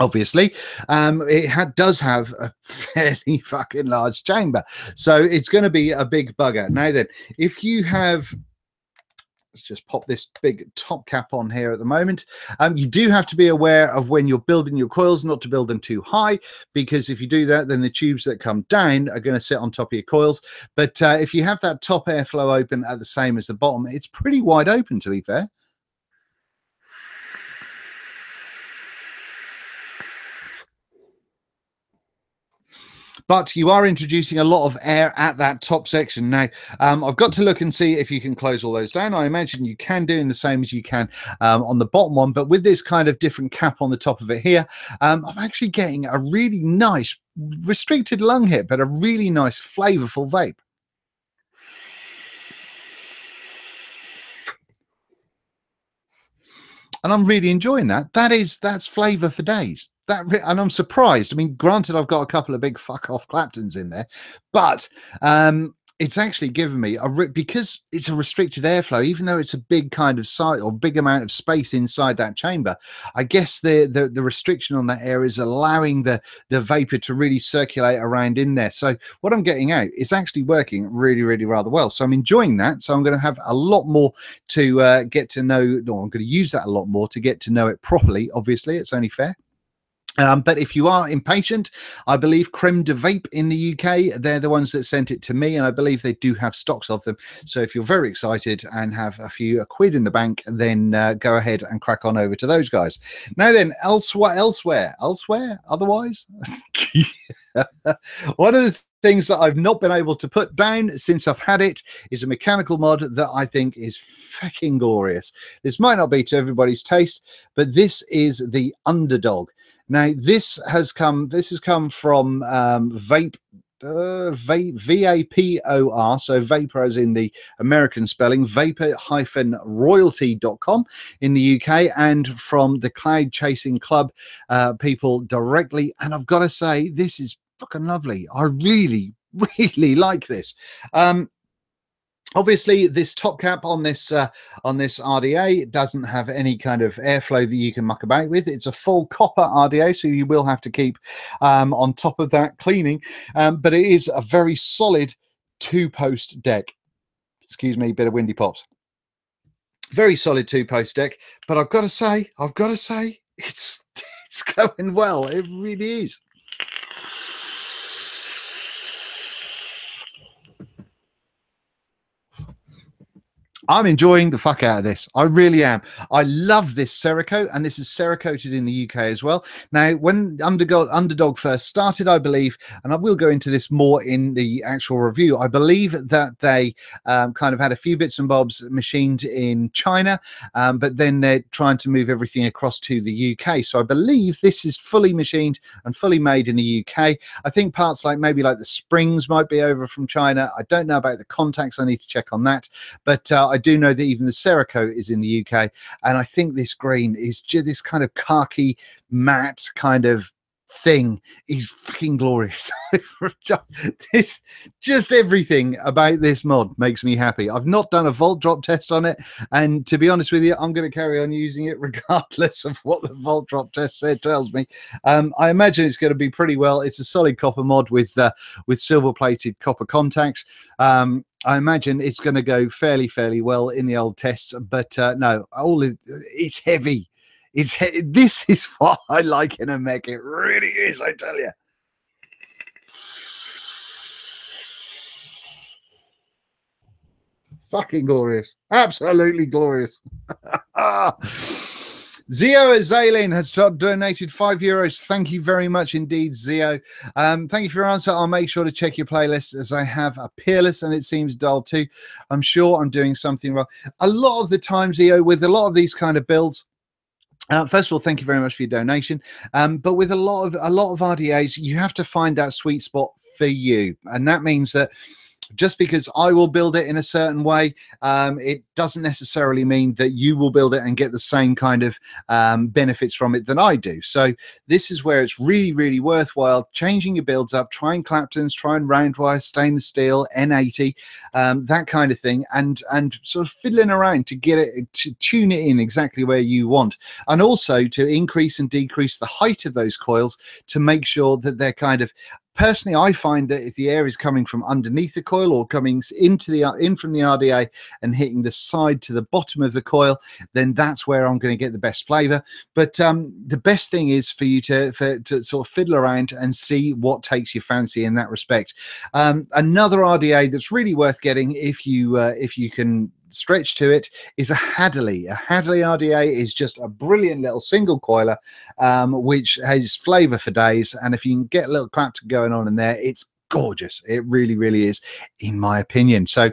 [SPEAKER 1] obviously um it does have a fairly fucking large chamber so it's going to be a big bugger now then if you have let's just pop this big top cap on here at the moment. Um, you do have to be aware of when you're building your coils, not to build them too high, because if you do that, then the tubes that come down are going to sit on top of your coils. But uh, if you have that top airflow open at the same as the bottom, it's pretty wide open, to be fair. But you are introducing a lot of air at that top section. Now, um, I've got to look and see if you can close all those down. I imagine you can do in the same as you can um, on the bottom one, but with this kind of different cap on the top of it here, um, I'm actually getting a really nice restricted lung hit, but a really nice flavorful vape. and I'm really enjoying that. That is that's flavor for days that and I'm surprised. I mean, granted, I've got a couple of big fuck off Claptons in there, but um, it's actually given me a because it's a restricted airflow, even though it's a big kind of site or big amount of space inside that chamber. I guess the the, the restriction on that air is allowing the the vapor to really circulate around in there. So what I'm getting out is actually working really, really rather well. So I'm enjoying that. So I'm going to have a lot more to uh, get to know. No, I'm going to use that a lot more to get to know it properly. Obviously, it's only fair. Um, but if you are impatient, I believe Creme de Vape in the UK, they're the ones that sent it to me, and I believe they do have stocks of them. So if you're very excited and have a few quid in the bank, then uh, go ahead and crack on over to those guys. Now then, elsewhere, elsewhere, elsewhere, otherwise, one of the things that I've not been able to put down since I've had it is a mechanical mod that I think is fucking glorious. This might not be to everybody's taste, but this is the underdog. Now, this has come. This has come from um, Vape uh, V-A-P-O-R, so vapor as in the American spelling, vapor-royalty.com in the UK and from the Cloud Chasing Club uh, people directly. And I've got to say, this is fucking lovely. I really, really like this. Um, obviously this top cap on this uh, on this rda doesn't have any kind of airflow that you can muck about with. It's a full copper rda so you will have to keep um, on top of that cleaning. Um, but it is a very solid two post deck. Excuse me bit of windy pops. Very solid two post deck but i've got to say i've got to say it's it's going well. It really is I'm enjoying the fuck out of this. I really am. I love this Cerakote, and this is Cerakoted in the UK as well. Now, when Underdog, Underdog first started, I believe, and I will go into this more in the actual review, I believe that they um, kind of had a few bits and bobs machined in China, um, but then they're trying to move everything across to the UK. So I believe this is fully machined and fully made in the UK. I think parts like maybe like the springs might be over from China. I don't know about the contacts. I need to check on that. But uh, I do know that even the Cerakote is in the UK, and I think this green is just this kind of khaki matte kind of thing is fucking glorious. this just everything about this mod makes me happy. I've not done a volt drop test on it, and to be honest with you, I'm going to carry on using it regardless of what the volt drop test said tells me. Um, I imagine it's going to be pretty well. It's a solid copper mod with uh, with silver plated copper contacts. Um, I imagine it's going to go fairly, fairly well in the old tests. But uh, no, all it's heavy. It's this is what I like in a mech. It really is. I tell you. Fucking glorious. Absolutely glorious. Zio Azalin has donated five euros. Thank you very much indeed, Zio. Um, thank you for your answer. I'll make sure to check your playlist as I have a peerless and it seems dull too. I'm sure I'm doing something wrong. A lot of the time, Zio, with a lot of these kind of builds, uh, first of all, thank you very much for your donation. Um, but with a lot of a lot of RDAs, you have to find that sweet spot for you, and that means that just because I will build it in a certain way, um, it doesn't necessarily mean that you will build it and get the same kind of um, benefits from it than I do. So this is where it's really, really worthwhile changing your builds up, trying Claptons, trying round wire, stainless steel, N80, um, that kind of thing, and and sort of fiddling around to get it to tune it in exactly where you want, and also to increase and decrease the height of those coils to make sure that they're kind of personally i find that if the air is coming from underneath the coil or coming into the in from the rda and hitting the side to the bottom of the coil then that's where i'm going to get the best flavor but um, the best thing is for you to for, to sort of fiddle around and see what takes your fancy in that respect um, another rda that's really worth getting if you uh, if you can stretch to it is a Hadley. A Hadley RDA is just a brilliant little single coiler, um, which has flavor for days. And if you can get a little clap going on in there, it's gorgeous. It really, really is, in my opinion. So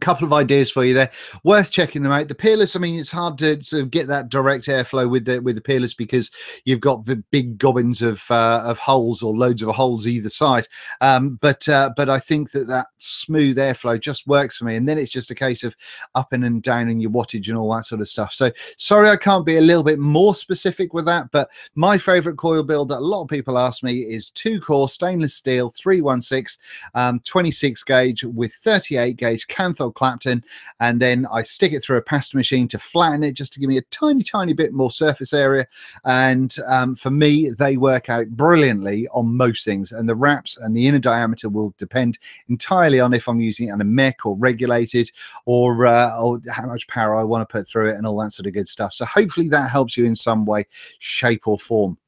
[SPEAKER 1] couple of ideas for you there. Worth checking them out. The peerless i mean it's hard to sort of get that direct airflow with the with the peerless because you've got the big gobbins of uh, of holes or loads of holes either side. Um, but uh, but i think that that smooth airflow just works for me. And then it's just a case of up and, and down in your wattage and all that sort of stuff. So sorry i can't be a little bit more specific with that but my favorite coil build that a lot of people ask me is two core stainless steel 316 um, 26 gauge with 38 gauge Clapton, and then I stick it through a pasta machine to flatten it just to give me a tiny, tiny bit more surface area. And um, for me, they work out brilliantly on most things. And the wraps and the inner diameter will depend entirely on if I'm using it on a mech or regulated or, uh, or how much power I want to put through it and all that sort of good stuff. So hopefully that helps you in some way, shape, or form.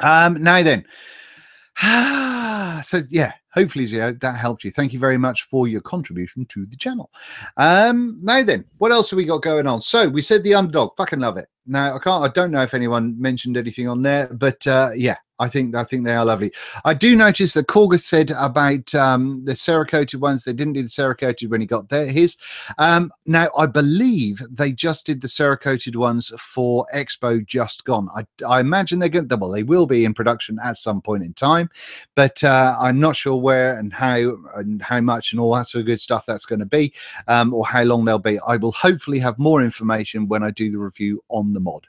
[SPEAKER 1] Um, now then, so yeah, hopefully Zio, that helped you. Thank you very much for your contribution to the channel. Um, now then, what else have we got going on? So we said the underdog, fucking love it. Now I can't, I don't know if anyone mentioned anything on there, but uh, yeah, I think I think they are lovely. I do notice that Korga said about um, the Cerakoted ones. They didn't do the Cerakoted when he got there. His um, now I believe they just did the Cerakoted ones for Expo just gone. I, I imagine they're going. Well, they will be in production at some point in time, but uh, I'm not sure where and how and how much and all that sort of good stuff that's going to be, um, or how long they'll be. I will hopefully have more information when I do the review on the mod.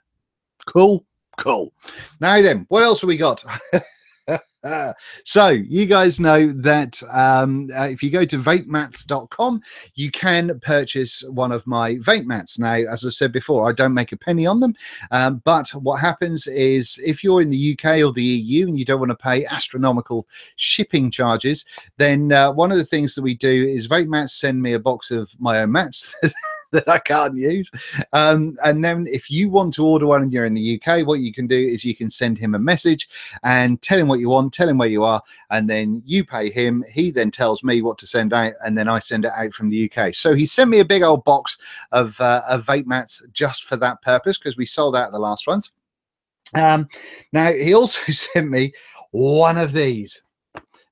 [SPEAKER 1] Cool. Cool. Now then, what else have we got? so you guys know that um, uh, if you go to vapemats.com you can purchase one of my vape mats now as i said before i don't make a penny on them um, but what happens is if you're in the uk or the eu and you don't want to pay astronomical shipping charges then uh, one of the things that we do is vape mats send me a box of my own mats that I can't use. Um, and then if you want to order one and you're in the UK, what you can do is you can send him a message and tell him what you want, tell him where you are, and then you pay him. He then tells me what to send out, and then I send it out from the UK. So he sent me a big old box of, uh, of vape mats just for that purpose because we sold out the last ones. Um, now he also sent me one of these.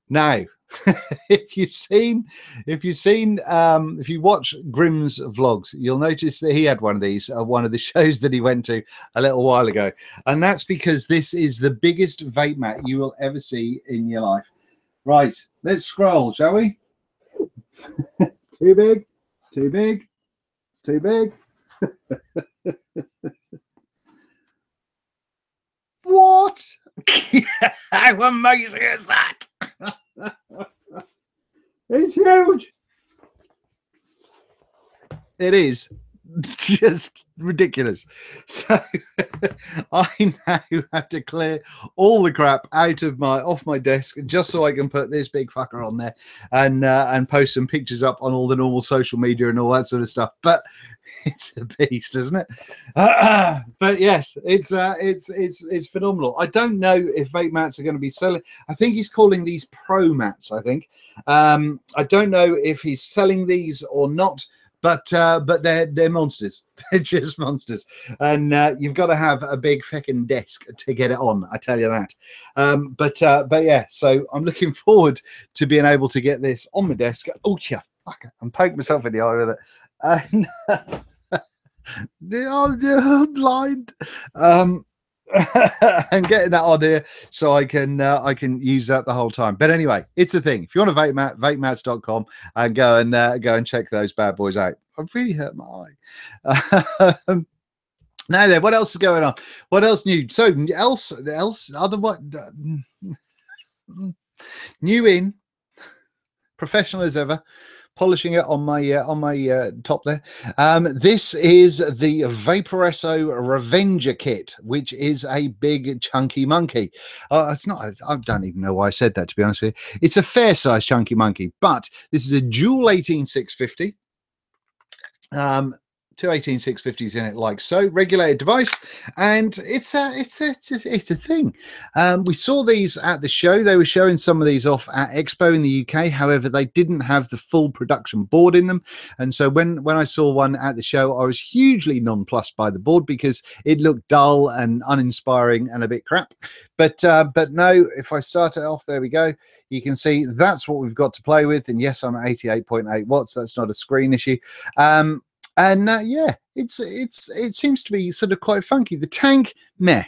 [SPEAKER 1] Now, if you've seen, if you've seen, um, if you watch Grimm's vlogs, you'll notice that he had one of these at one of the shows that he went to a little while ago, and that's because this is the biggest vape mat you will ever see in your life. Right, let's scroll, shall we? too big. It's too big. It's too big. what? How amazing is that? it's huge. It is just ridiculous. So I now have to clear all the crap out of my off my desk just so I can put this big fucker on there and uh, and post some pictures up on all the normal social media and all that sort of stuff. But it's a beast, isn't it? Uh, but yes, it's uh, it's it's it's phenomenal. I don't know if vape mats are going to be selling. I think he's calling these pro mats. I think. Um, I don't know if he's selling these or not but uh, but they're they're monsters. They're just monsters, and uh, you've got to have a big fucking desk to get it on. I tell you that. Um, but uh, but yeah, so I'm looking forward to being able to get this on my desk. Oh yeah. I'm poking myself in the eye with it. And, I'm blind. Um, and getting that on here so I can uh, I can use that the whole time. But anyway, it's a thing. If you want to vape mat, vapemats.com and go and uh, go and check those bad boys out. I've really hurt my eye. Um, now then, what else is going on? What else new? So else else other what new in professional as ever polishing it on my uh, on my uh, top there. Um, this is the Vaporesso Revenger kit, which is a big chunky monkey. Uh, it's not. I don't even know why I said that. To be honest with you, it's a fair size chunky monkey, but this is a dual 18650. Um, two 18650s in it like so regulated device and it's a it's a it's a, it's a thing. Um, we saw these at the show. They were showing some of these off at expo in the uk however they didn't have the full production board in them. And so when when i saw one at the show i was hugely nonplussed by the board because it looked dull and uninspiring and a bit crap. But uh, but no if i start it off there we go. You can see that's what we've got to play with. And yes i'm at 88.8 watts. That's not a screen issue. Um, and uh, yeah, it's it's it seems to be sort of quite funky. The tank, meh,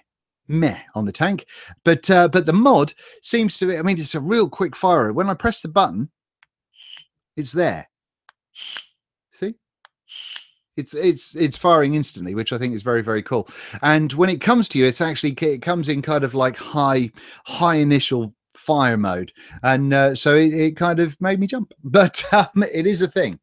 [SPEAKER 1] meh on the tank, but uh, but the mod seems to be. I mean, it's a real quick fire. When I press the button, it's there. See, it's it's it's firing instantly, which I think is very very cool. And when it comes to you, it's actually it comes in kind of like high high initial fire mode, and uh, so it, it kind of made me jump. But um, it is a thing.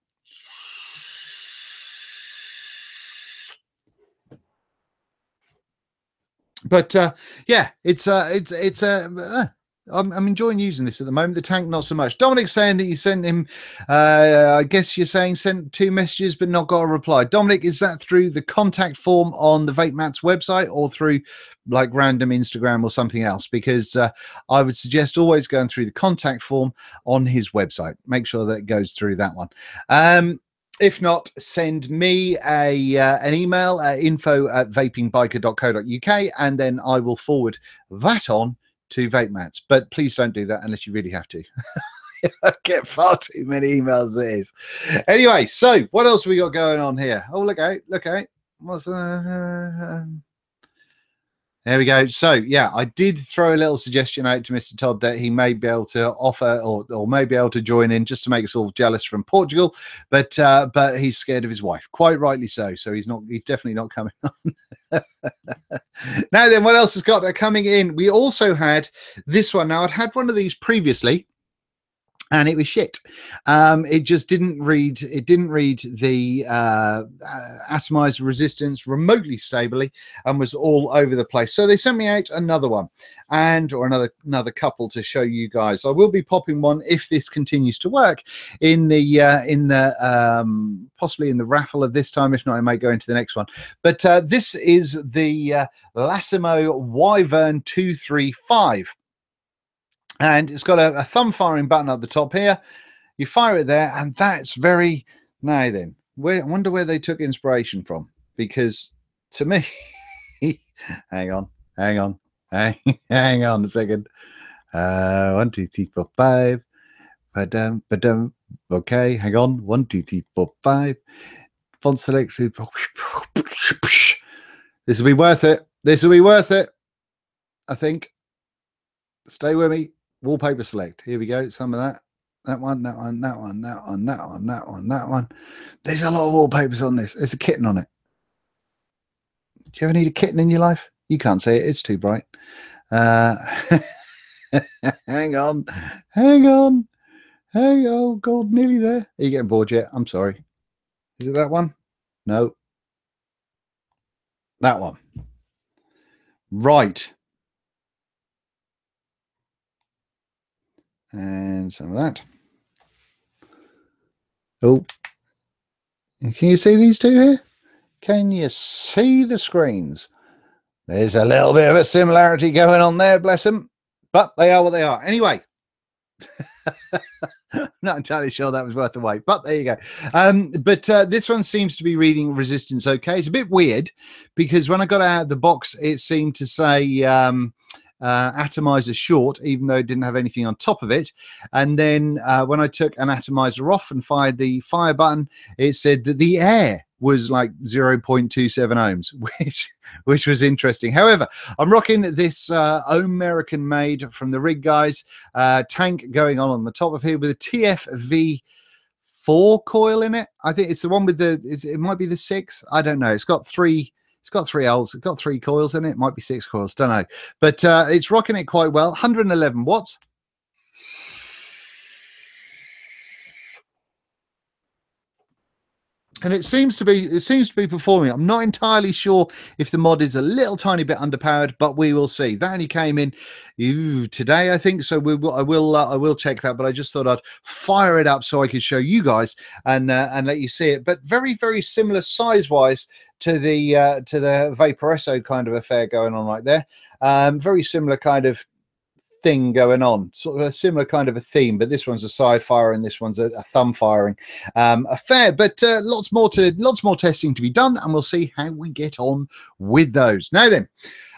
[SPEAKER 1] But uh, yeah, it's uh, it's it's uh, uh, I'm, I'm enjoying using this at the moment. The tank, not so much. Dominic's saying that you sent him. Uh, I guess you're saying sent two messages, but not got a reply. Dominic, is that through the contact form on the Vape Mats website or through like random Instagram or something else? Because uh, I would suggest always going through the contact form on his website. Make sure that it goes through that one. Um, if not, send me a uh, an email at info at vapingbiker.co.uk and then I will forward that on to Vape Mats. But please don't do that unless you really have to. I get far too many emails is. Anyway, so what else we got going on here? Oh, look out, look out. What's uh, there we go. So yeah, I did throw a little suggestion out to Mr. Todd that he may be able to offer or, or may be able to join in just to make us all jealous from Portugal, but uh, but he's scared of his wife, quite rightly so. So he's not he's definitely not coming on. now then, what else has got coming in? We also had this one. Now I'd had one of these previously and it was shit. Um, it just didn't read. It didn't read the uh, uh, atomized resistance remotely stably, and was all over the place. So they sent me out another one, and or another another couple to show you guys. I will be popping one if this continues to work in the uh, in the um, possibly in the raffle of this time. If not, I may go into the next one. But uh, this is the uh, Laisimo Wyvern two three five and it's got a, a, thumb firing button at the top here. You fire it there, and that's very now then. Where I wonder where they took inspiration from because to me, hang on, hang on, hang, hang on a second. Uh, one, two, three, four, five. Ba-dum, ba-dum. Okay, hang on. One, two, three, four, five. Font selection. This will be worth it. This will be worth it. I think. Stay with me wallpaper select. Here we go. Some of that. That one, that one, that one, that one, that one, that one, that one. There's a lot of wallpapers on this. There's a kitten on it. Do you ever need a kitten in your life? You can't see it. It's too bright. Uh, hang on. Hang on. Hang on. Oh, God, nearly there. Are you getting bored yet? I'm sorry. Is it that one? No. That one. Right. And some of that. Oh, can you see these two here? Can you see the screens? There's a little bit of a similarity going on there, bless them, but they are what they are. Anyway, not entirely sure that was worth the wait, but there you go. Um, but uh, this one seems to be reading resistance okay. It's a bit weird because when I got out of the box, it seemed to say um, uh, atomizer short, even though it didn't have anything on top of it. And then uh, when I took an atomizer off and fired the fire button, it said that the air was like 0.27 ohms, which which was interesting. However, I'm rocking this uh, American made from the rig guys uh, tank going on on the top of here with a TFV four coil in it. I think it's the one with the it might be the six. I don't know. It's got three it's got three holes. It's got three coils in it. it might be six coils. Don't know. But uh, it's rocking it quite well. 111 watts. And it seems to be it seems to be performing. I'm not entirely sure if the mod is a little tiny bit underpowered but we will see. That only came in ew, today i think. So we will i will uh, i will check that but i just thought i'd fire it up so i could show you guys and uh, and let you see it. But very very similar size wise to the uh, to the vaporesso kind of affair going on right there. Um very similar kind of thing going on, sort of a similar kind of a theme, but this one's a side fire and this one's a, a thumb firing um, affair. But uh, lots more to lots more testing to be done, and we'll see how we get on with those. Now then,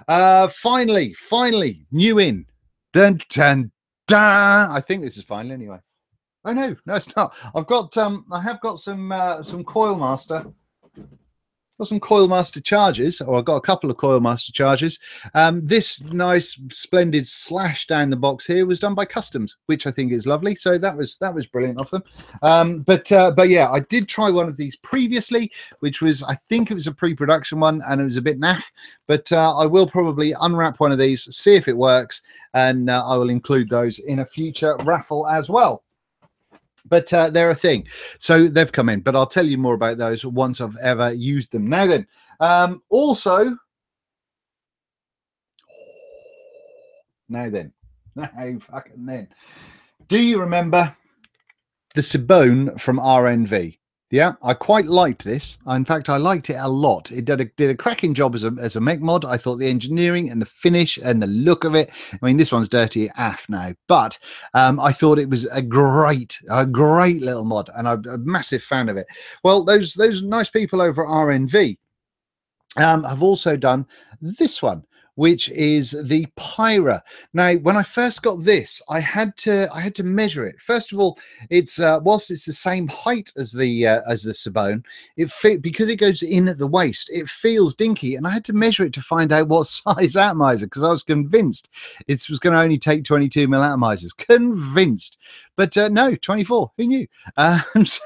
[SPEAKER 1] uh, finally, finally, new in, dun dun dun. I think this is final anyway. Oh no, no, it's not. I've got um, I have got some uh, some Coil Master got some Coilmaster charges, or I've got a couple of Coilmaster charges. Um, this nice, splendid slash down the box here was done by Customs, which I think is lovely. So that was that was brilliant of them. Um, but uh, but yeah, I did try one of these previously, which was I think it was a pre-production one, and it was a bit naff. But uh, I will probably unwrap one of these, see if it works, and uh, I will include those in a future raffle as well but uh, they're a thing. So they've come in, but I'll tell you more about those once I've ever used them. Now then, um, also, now then, now fucking then, do you remember the Sibone from RNV? Yeah, I quite liked this. In fact, I liked it a lot. It did a, did a cracking job as a, as a mech mod. I thought the engineering and the finish and the look of it. I mean, this one's dirty af now, but um, I thought it was a great, a great little mod, and I'm a massive fan of it. Well, those those nice people over at RNV um, have also done this one which is the Pyra. Now, when I first got this, I had to I had to measure it. First of all, it's uh, whilst it's the same height as the uh, as the Sabone, it fit because it goes in at the waist. It feels dinky, and I had to measure it to find out what size atomizer because I was convinced it was going to only take 22 mil atomizers. Convinced, but uh, no, 24. Who knew? Um, so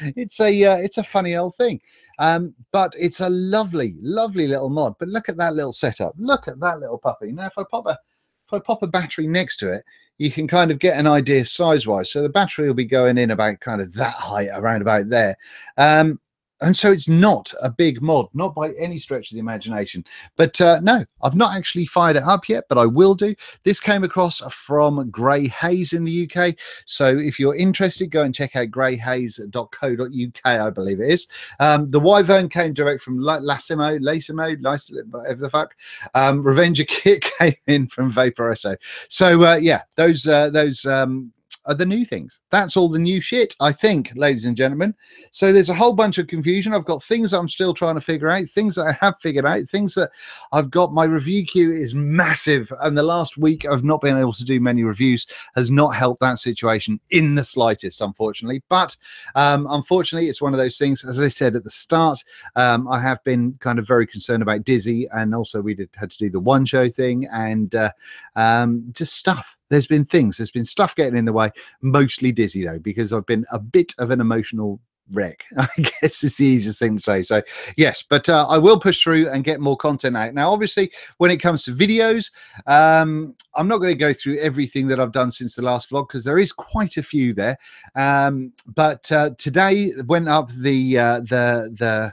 [SPEAKER 1] it's a uh, it's a funny old thing. Um, but it's a lovely, lovely little mod. But look at that little setup. Look at that little puppy. Now, if I pop a if I pop a battery next to it, you can kind of get an idea size wise. So the battery will be going in about kind of that height around about there. Um, and so it's not a big mod, not by any stretch of the imagination. But uh, no, I've not actually fired it up yet, but I will do. This came across from Grey Haze in the UK. So if you're interested, go and check out greyhaze.co.uk, I believe it is. Um, the Wyvern came direct from Lassimo, Lassimo, whatever the fuck. Um, Revenger Kit came in from Vaporesso. So uh, yeah, those uh, those um, are the new things. That's all the new shit, I think, ladies and gentlemen. So there's a whole bunch of confusion. I've got things I'm still trying to figure out, things that I have figured out, things that I've got. My review queue is massive. And the last week of not being able to do many reviews has not helped that situation in the slightest, unfortunately. But um, unfortunately, it's one of those things, as I said at the start, um, I have been kind of very concerned about Dizzy. And also, we did had to do the one show thing and uh, um, just stuff there's been things, there's been stuff getting in the way, mostly dizzy though, because I've been a bit of an emotional wreck i guess is the easiest thing to say. So yes but uh, i will push through and get more content out. Now obviously when it comes to videos um, i'm not going to go through everything that i've done since the last vlog because there is quite a few there. Um, but uh, today went up the uh, the the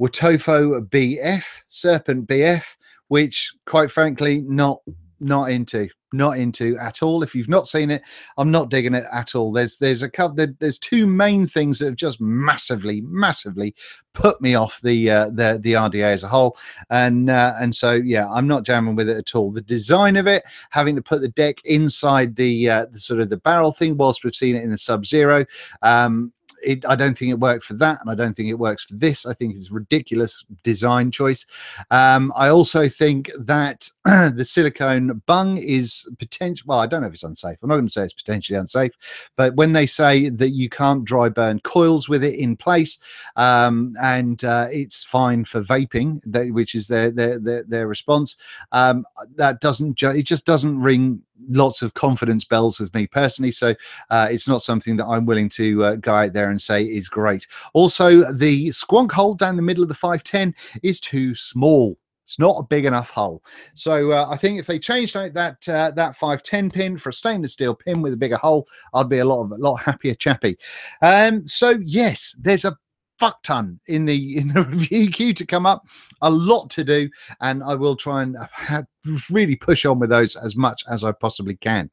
[SPEAKER 1] Wotofo bf serpent bf which quite frankly not not into not into at all. If you've not seen it, I'm not digging it at all. There's there's a couple there, there's two main things that have just massively massively put me off the uh, the the RDA as a whole, and uh, and so yeah, I'm not jamming with it at all. The design of it, having to put the deck inside the uh, the sort of the barrel thing, whilst we've seen it in the Sub Zero, um, it, I don't think it worked for that, and I don't think it works for this. I think it's ridiculous design choice. Um, I also think that the silicone bung is potential. Well, I don't know if it's unsafe. I'm not going to say it's potentially unsafe, but when they say that you can't dry burn coils with it in place, um, and uh, it's fine for vaping, which is their their their, their response, um, that doesn't. Ju- it just doesn't ring lots of confidence bells with me personally. So uh, it's not something that I'm willing to uh, go out there and say is great. Also, the squonk hole down the middle of the 510 is too small. It's not a big enough hole. So uh, I think if they changed out that uh, that 510 pin for a stainless steel pin with a bigger hole, I'd be a lot of a lot happier chappy. Um, so yes, there's a fuck ton in the in the review queue to come up a lot to do and i will try and really push on with those as much as i possibly can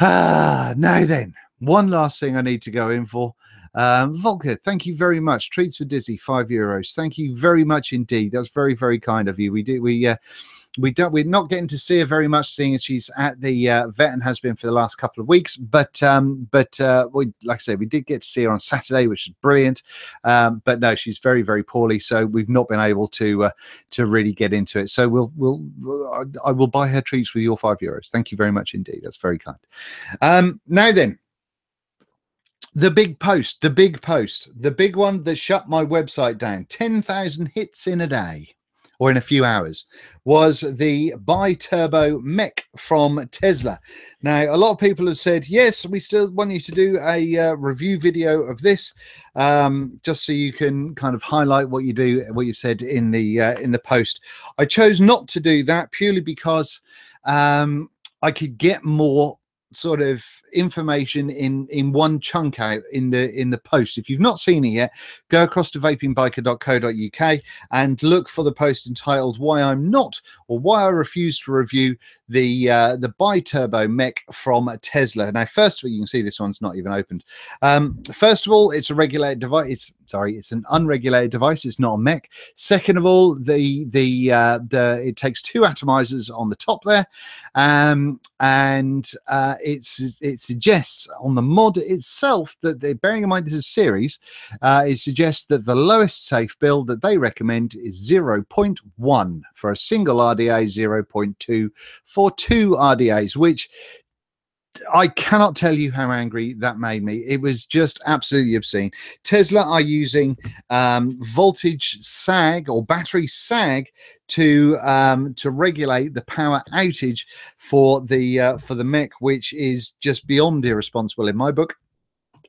[SPEAKER 1] ah now then one last thing i need to go in for um, Volker, thank you very much. Treats for Dizzy, five euros. Thank you very much indeed. That's very, very kind of you. We do, we, uh, we don't we're not getting to see her very much seeing as she's at the uh, vet and has been for the last couple of weeks but um but uh we like i said we did get to see her on saturday which is brilliant. Um but no she's very very poorly so we've not been able to uh, to really get into it. So we'll we'll, we'll i will buy her treats with your five euros. Thank you very much indeed. That's very kind. Um now then the big post, the big post, the big one that shut my website down 10,000 hits in a day or in a few hours was the bi-turbo mech from Tesla. Now, a lot of people have said, yes, we still want you to do a uh, review video of this, um, just so you can kind of highlight what you do, what you said in the uh, in the post. I chose not to do that purely because um, I could get more sort of information in in one chunk out in the in the post. If you've not seen it yet go across to vapingbiker.co.uk and look for the post entitled why i'm not or why i refuse to review the uh the bi-turbo mech from tesla. Now first of all you can see this one's not even opened. Um first of all it's a regulated device. It's sorry it's an unregulated device. It's not a mech. Second of all the the uh the it takes two atomizers on the top there. Um and uh it's it's suggests on the mod itself that they, bearing in mind this is series, uh, it suggests that the lowest safe build that they recommend is 0.1 for a single RDA, 0.2 for two RDAs, which I cannot tell you how angry that made me. It was just absolutely obscene. Tesla are using um, voltage sag or battery sag to um, to regulate the power outage for the uh, for the mech, which is just beyond irresponsible in my book.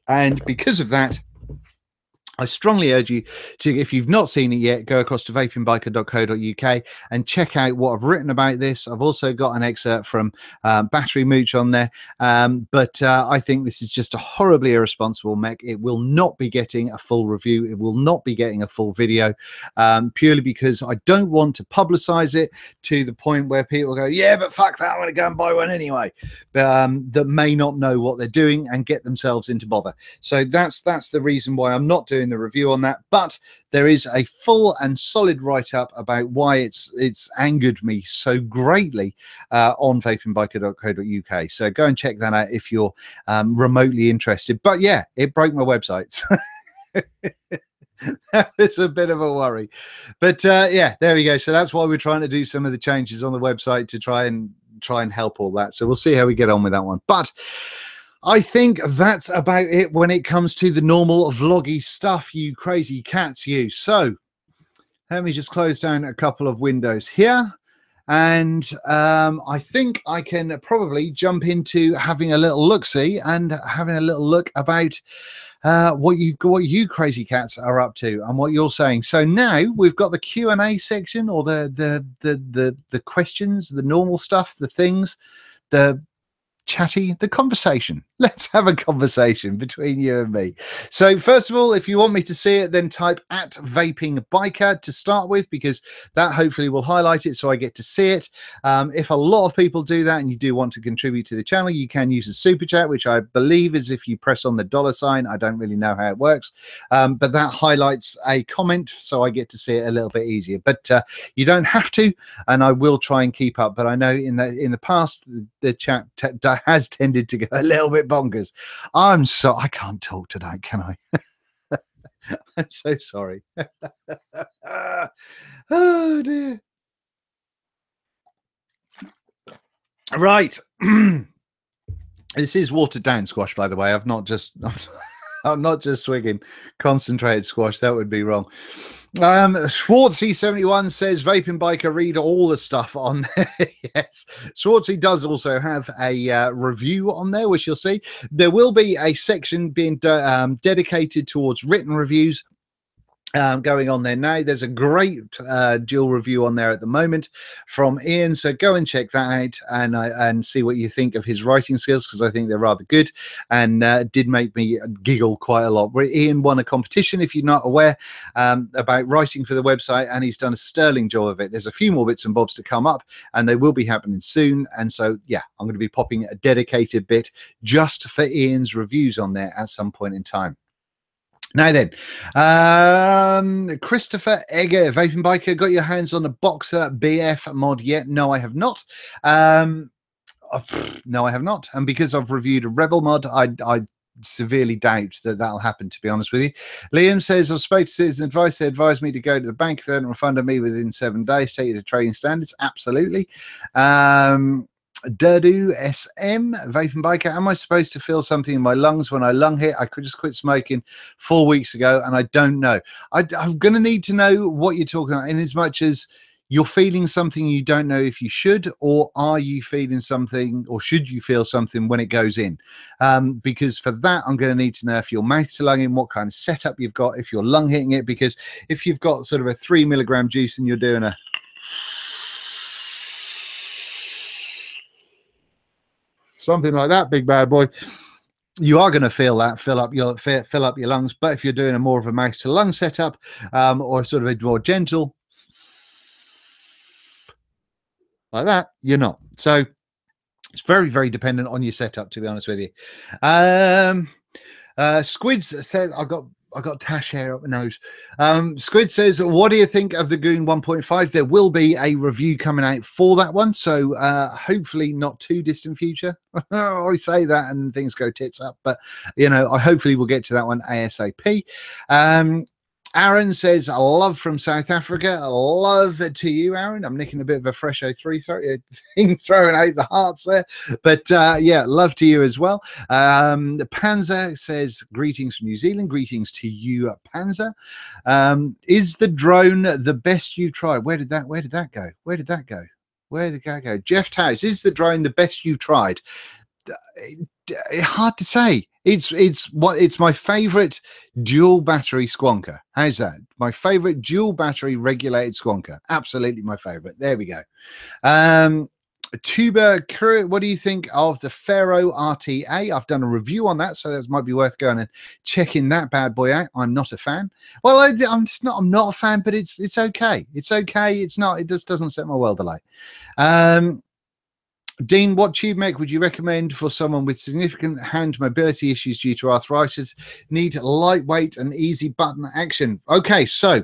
[SPEAKER 1] And because of that, I strongly urge you to, if you've not seen it yet, go across to vapingbiker.co.uk and check out what I've written about this. I've also got an excerpt from um, Battery Mooch on there. Um, but uh, I think this is just a horribly irresponsible mech. It will not be getting a full review, it will not be getting a full video um, purely because I don't want to publicize it to the point where people go, Yeah, but fuck that, I'm going to go and buy one anyway. Um, that may not know what they're doing and get themselves into bother. So that's that's the reason why I'm not doing the review on that, but there is a full and solid write up about why it's it's angered me so greatly uh, on vapingbiker.co.uk. So go and check that out if you're um, remotely interested. But yeah, it broke my website. that was a bit of a worry. But uh, yeah, there we go. So that's why we're trying to do some of the changes on the website to try and try and help all that. So we'll see how we get on with that one. But I think that's about it when it comes to the normal vloggy stuff, you crazy cats, you. So let me just close down a couple of windows here. And um, I think I can probably jump into having a little look see and having a little look about uh, what you what you crazy cats are up to and what you're saying. So now we've got the Q and A section or the the the the the questions, the normal stuff, the things, the chatty, the conversation. Let's have a conversation between you and me. So, first of all, if you want me to see it, then type at vaping biker to start with, because that hopefully will highlight it so I get to see it. Um, if a lot of people do that and you do want to contribute to the channel, you can use a super chat, which I believe is if you press on the dollar sign. I don't really know how it works, um, but that highlights a comment so I get to see it a little bit easier. But uh, you don't have to, and I will try and keep up. But I know in the in the past the, the chat has tended to go a little bit bonkers. I'm so I can't talk tonight, can I? I'm so sorry. oh dear. Right. this is watered down squash, by the way. I've not just I'm not just swigging concentrated squash. That would be wrong. Um, Schwartzy71 says Vaping Biker read all the stuff on there. yes, Schwartzy does also have a uh, review on there, which you'll see. There will be a section being de- um, dedicated towards written reviews um, going on there now. There's a great uh, dual review on there at the moment from Ian. So go and check that out and uh, and see what you think of his writing skills because I think they're rather good and uh, did make me giggle quite a lot. Where Ian won a competition, if you're not aware, um, about writing for the website, and he's done a sterling job of it. There's a few more bits and bobs to come up, and they will be happening soon. And so yeah, I'm going to be popping a dedicated bit just for Ian's reviews on there at some point in time. Now then, um, Christopher Egger, Vaping Biker, got your hands on a Boxer BF mod yet? No, I have not. Um, no, I have not. And because I've reviewed a Rebel mod, I, I severely doubt that that'll happen, to be honest with you. Liam says, I've spoken to Citizen Advice. They advised me to go to the bank they don't refund me within seven days, take it to trading standards. Absolutely. Um, Durdu SM, vaping biker. Am I supposed to feel something in my lungs when I lung hit? I could just quit smoking four weeks ago and I don't know. I, am going to need to know what you're talking about in as much as you're feeling something you don't know if you should, or are you feeling something, or should you feel something when it goes in? Um, because for that, I'm going to need to know if you're mouth to lung in, what kind of setup you've got, if you're lung hitting it. Because if you've got sort of a three milligram juice and you're doing a something like that, big bad boy. You are going to feel that fill up your fill up your lungs, but if you're doing a more of a mouth to lung setup um, or sort of a more gentle like that, you're not. So it's very very dependent on your setup, to be honest with you. Um, uh, Squids said "I've got I got Tash hair up my nose. Um, Squid says, "What do you think of the Goon 1.5?" There will be a review coming out for that one, so uh, hopefully not too distant future. I say that and things go tits up, but you know, I hopefully will get to that one asap. Um, Aaron says, love from South Africa. Love to you, Aaron. I'm nicking a bit of a fresh O3 throw, uh, thing, throwing out the hearts there. But uh, yeah, love to you as well. Um, Panzer says, greetings from New Zealand. Greetings to you, Panzer. Um, is the drone the best you've tried? Where did that, where did that go? Where did that go? Where did that go? Jeff Towers, is the drone the best you've tried? hard to say. It's it's what it's my favorite dual battery squonker. How's that? My favorite dual battery regulated squonker. Absolutely my favorite. There we go. Um Tuba, what do you think of the Pharaoh RTA? I've done a review on that, so that might be worth going and checking that bad boy out. I'm not a fan. Well, I, am just not. I'm not a fan, but it's it's okay. It's okay. It's not. It just doesn't set my world alight. Um, Dean, what tube make would you recommend for someone with significant hand mobility issues due to arthritis? Need lightweight and easy button action. Okay, so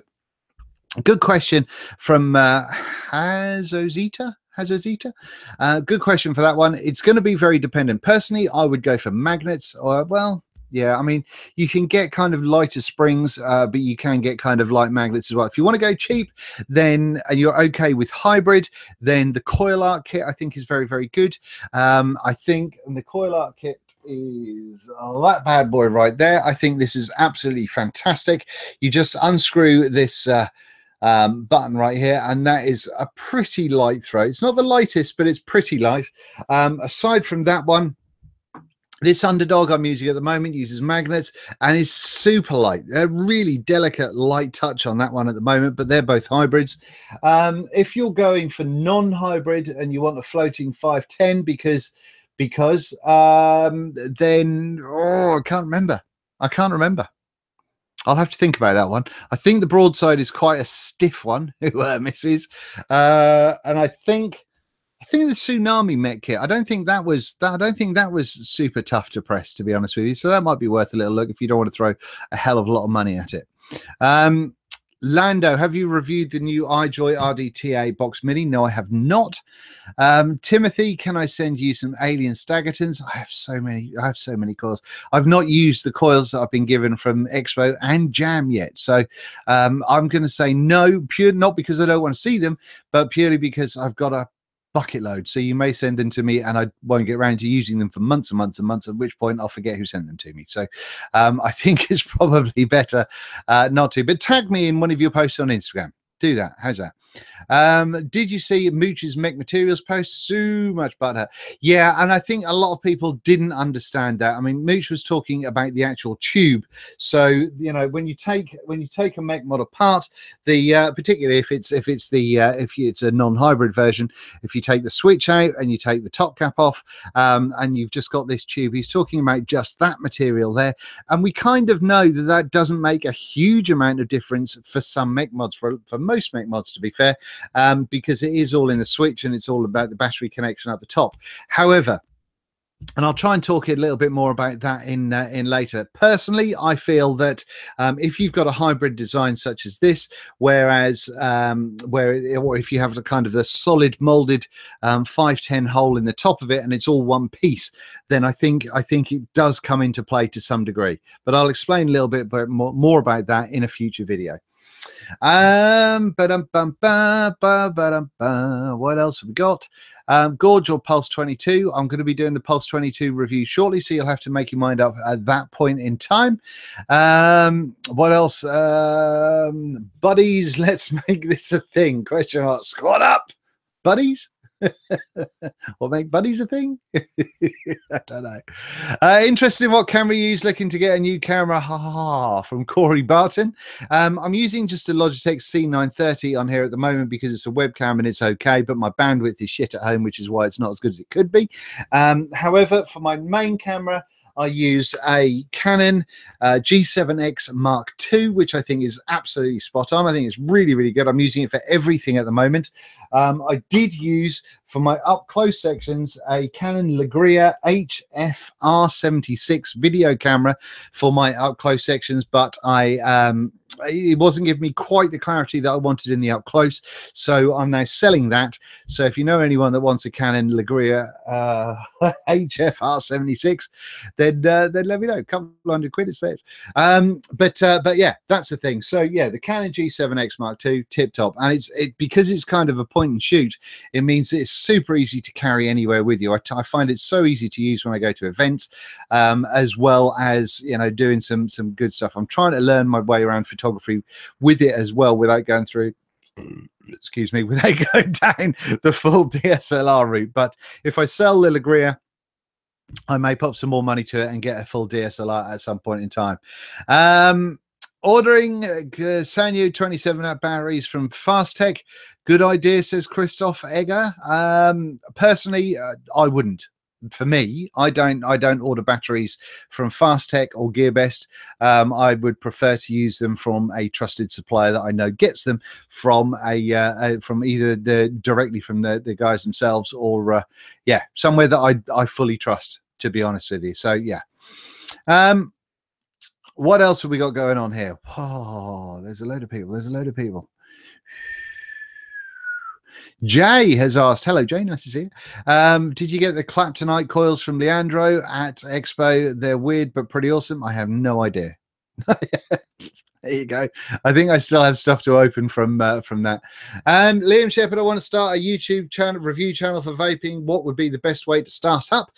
[SPEAKER 1] good question from uh, Hazozita. Hazozita? Uh, good question for that one. It's going to be very dependent. Personally, I would go for magnets or, well, yeah, I mean, you can get kind of lighter springs, uh, but you can get kind of light magnets as well. If you want to go cheap, then and you're okay with hybrid, then the coil art kit I think is very, very good. Um, I think and the coil art kit is oh, that bad boy right there. I think this is absolutely fantastic. You just unscrew this. Uh, um, button right here, and that is a pretty light throw. It's not the lightest, but it's pretty light. Um, aside from that one, this underdog I'm using at the moment uses magnets and is super light. They're really delicate, light touch on that one at the moment, but they're both hybrids. Um, if you're going for non-hybrid and you want a floating 510 because because um, then oh I can't remember. I can't remember. I'll have to think about that one. I think the broadside is quite a stiff one, who uh, misses, uh, and I think I think the tsunami met kit. I don't think that was that. I don't think that was super tough to press, to be honest with you. So that might be worth a little look if you don't want to throw a hell of a lot of money at it. Um, Lando, have you reviewed the new iJoy RDTA box mini? No, I have not. Um, Timothy, can I send you some Alien Staggertons? I have so many. I have so many coils. I've not used the coils that I've been given from Expo and Jam yet, so um, I'm going to say no. Pure, not because I don't want to see them, but purely because I've got a bucket load. So you may send them to me and I won't get around to using them for months and months and months, at which point I'll forget who sent them to me. So um, I think it's probably better uh, not to. But tag me in one of your posts on Instagram. Do that. How's that? Um, did you see Mooch's Mech Materials post? So much butter. Yeah, and I think a lot of people didn't understand that. I mean, Mooch was talking about the actual tube. So you know, when you take when you take a mech mod apart, the uh, particularly if it's if it's the uh, if it's a non-hybrid version, if you take the switch out and you take the top cap off, um, and you've just got this tube, he's talking about just that material there, and we kind of know that that doesn't make a huge amount of difference for some mech mods. For for most mech mods, to be fair, um, because it is all in the switch and it's all about the battery connection at the top. However, and I'll try and talk a little bit more about that in uh, in later. Personally, I feel that um, if you've got a hybrid design such as this, whereas um, where or if you have a kind of the solid molded um, 510 hole in the top of it and it's all one piece, then I think I think it does come into play to some degree. But I'll explain a little bit more, more about that in a future video. Um, what else have we got? Um, Gorgon or Pulse 22. I'm going to be doing the Pulse 22 review shortly, so you'll have to make your mind up at that point in time. Um, what else? Um, buddies, let's make this a thing. Question mark. Squad up, buddies. what make buddies a thing? I don't know. Uh, interested in what camera you use looking to get a new camera? Ha ha ha from Corey Barton. Um, I'm using just a Logitech C930 on here at the moment because it's a webcam and it's okay, but my bandwidth is shit at home, which is why it's not as good as it could be. Um, however, for my main camera, I use a Canon uh, G7X Mark II, which I think is absolutely spot on. I think it's really, really good. I'm using it for everything at the moment. Um, I did use for my up close sections a Canon Legria HFR76 video camera for my up close sections, but I um, it wasn't giving me quite the clarity that I wanted in the up close. So I'm now selling that. So if you know anyone that wants a Canon Legria uh, HFR76, then uh, then let me know. Couple hundred quid, it's theirs. Um, but uh, but yeah, that's the thing. So yeah, the Canon G7X Mark II, tip top, and it's it because it's kind of a point and shoot. It means it's super easy to carry anywhere with you. I, I find it so easy to use when I go to events, um, as well as you know doing some some good stuff. I'm trying to learn my way around photography with it as well without going through excuse me without going down the full DSLR route. But if I sell Lilagria I may pop some more money to it and get a full DSLR at some point in time. Um, ordering uh, Sanyo 27 app batteries from FastTech. Good idea, says Christoph Egger. Um, personally, uh, I wouldn't for me, I don't I don't order batteries from FastTech or Gearbest. Um, I would prefer to use them from a trusted supplier that I know gets them from a, uh, a from either the directly from the, the guys themselves or uh, yeah somewhere that I I fully trust. To be honest with you, so yeah. Um, what else have we got going on here? Oh, there's a load of people. There's a load of people. Jay has asked, "Hello, Jay. Nice to see you. Um, did you get the Claptonite coils from Leandro at Expo? They're weird but pretty awesome. I have no idea. there you go. I think I still have stuff to open from uh, from that. Um, Liam Shepard, I want to start a YouTube channel review channel for vaping. What would be the best way to start up?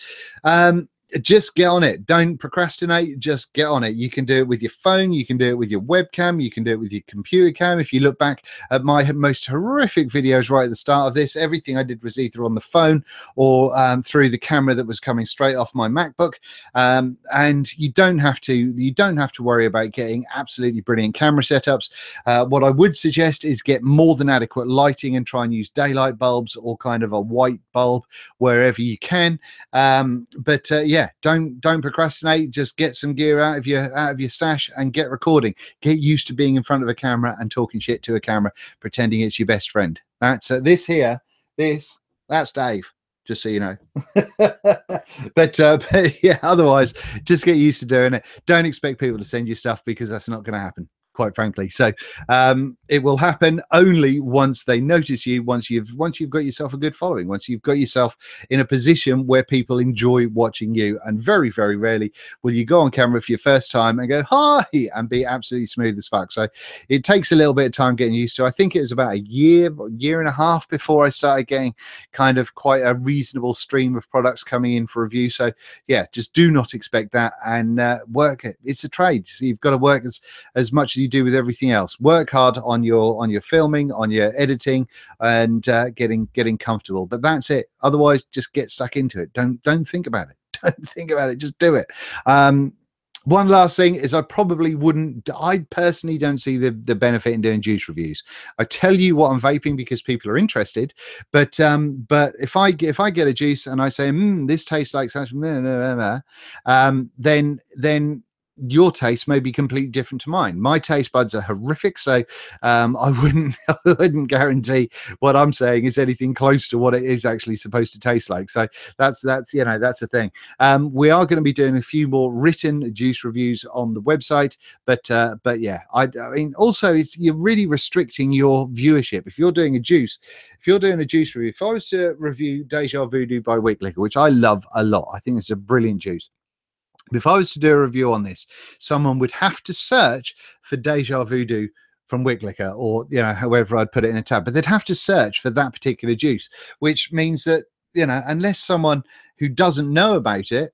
[SPEAKER 1] Um, just get on it. Don't procrastinate. Just get on it. You can do it with your phone. You can do it with your webcam. You can do it with your computer cam. If you look back at my most horrific videos right at the start of this, everything I did was either on the phone or um, through the camera that was coming straight off my MacBook. Um, and you don't have to. You don't have to worry about getting absolutely brilliant camera setups. Uh, what I would suggest is get more than adequate lighting and try and use daylight bulbs or kind of a white bulb wherever you can. Um, but uh, yeah yeah, don't don't procrastinate. Just get some gear out of your out of your stash and get recording. Get used to being in front of a camera and talking shit to a camera, pretending it's your best friend. That's uh, this here. This that's Dave. Just so you know. but, uh, but yeah, otherwise, just get used to doing it. Don't expect people to send you stuff because that's not going to happen quite frankly. So um, it will happen only once they notice you. Once you've once you've got yourself a good following. Once you've got yourself in a position where people enjoy watching you. And very very rarely will you go on camera for your first time and go hi and be absolutely smooth as fuck. So it takes a little bit of time getting used to. I think it was about a year year and a half before I started getting kind of quite a reasonable stream of products coming in for review. So yeah, just do not expect that and uh, work it. It's a trade. So you've got to work as as much as you do with everything else. Work hard on your on your filming, on your editing, and uh, getting getting comfortable. But that's it. Otherwise, just get stuck into it. Don't don't think about it. Don't think about it. Just do it. Um, one last thing is I probably wouldn't I personally don't see the, the benefit in doing juice reviews. I tell you what I'm vaping because people are interested, but um but if I if I get a juice and I say mm, this tastes like such um then then your taste may be completely different to mine. My taste buds are horrific, so um, I wouldn't I wouldn't guarantee what I'm saying is anything close to what it is actually supposed to taste like. So that's that's you know that's the thing. Um, we are going to be doing a few more written juice reviews on the website, but uh, but yeah, I, I mean also it's you're really restricting your viewership if you're doing a juice. If you're doing a juice review, if I was to review Deja Voodoo by Wick Liquor, which I love a lot, I think it's a brilliant juice if I was to do a review on this, someone would have to search for Deja Voodoo from Wick Liquor or, you know, however I'd put it in a tab, but they'd have to search for that particular juice, which means that, you know, unless someone who doesn't know about it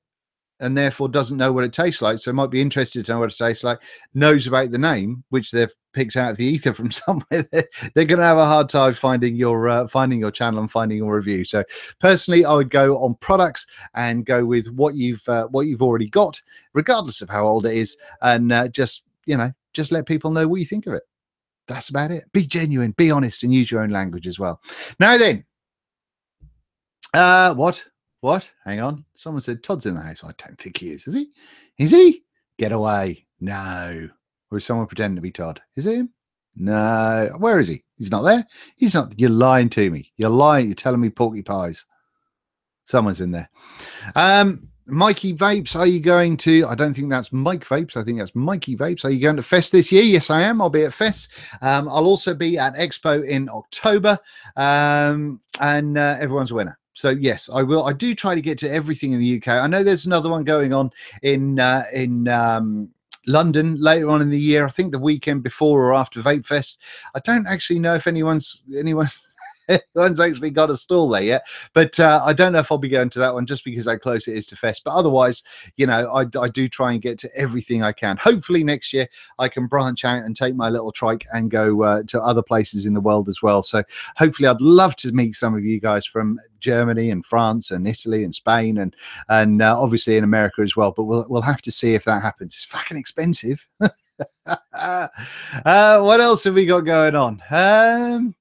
[SPEAKER 1] and therefore doesn't know what it tastes like, so might be interested to know what it tastes like, knows about the name, which they've picked out of the ether from somewhere, they're, going to have a hard time finding your uh, finding your channel and finding your review. So personally, I would go on products and go with what you've uh, what you've already got, regardless of how old it is, and uh, just you know just let people know what you think of it. That's about it. Be genuine, be honest, and use your own language as well. Now then, uh, what? What? Hang on. Someone said Todd's in the house. I don't think he is. Is he? Is he? Get away. No. Or is someone pretending to be Todd? Is it him? No. Where is he? He's not there. He's not. You're lying to me. You're lying. You're telling me porky pies. Someone's in there. Um, Mikey Vapes, are you going to? I don't think that's Mike Vapes. I think that's Mikey Vapes. Are you going to Fest this year? Yes, I am. I'll be at Fest. Um, I'll also be at Expo in October. Um, and uh, everyone's a winner so yes, I will. I do try to get to everything in the UK. I know there's another one going on in uh, in um, London later on in the year. I think the weekend before or after Vape Fest. I don't actually know if anyone's anyone. anyone's actually got a stall there yet. But uh, I don't know if I'll be going to that one just because how close it is to Fest. But otherwise, you know, I, I do try and get to everything I can. Hopefully next year I can branch out and take my little trike and go uh, to other places in the world as well. So hopefully I'd love to meet some of you guys from Germany and France and Italy and Spain and and uh, obviously in America as well. But we'll we'll have to see if that happens. It's fucking expensive. uh, what else have we got going on? Um,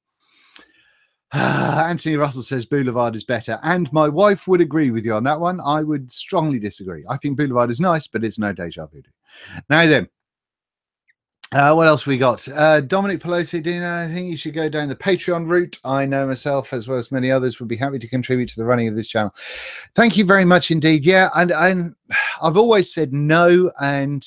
[SPEAKER 1] Anthony Russell says Boulevard is better, and my wife would agree with you on that one. I would strongly disagree. I think Boulevard is nice, but it's no deja vu. Now then, uh, what else we got? Uh, Dominic Pelosi, Dina, I think you should go down the Patreon route. I know myself, as well as many others, would be happy to contribute to the running of this channel. Thank you very much indeed. Yeah, and, and I've always said no, and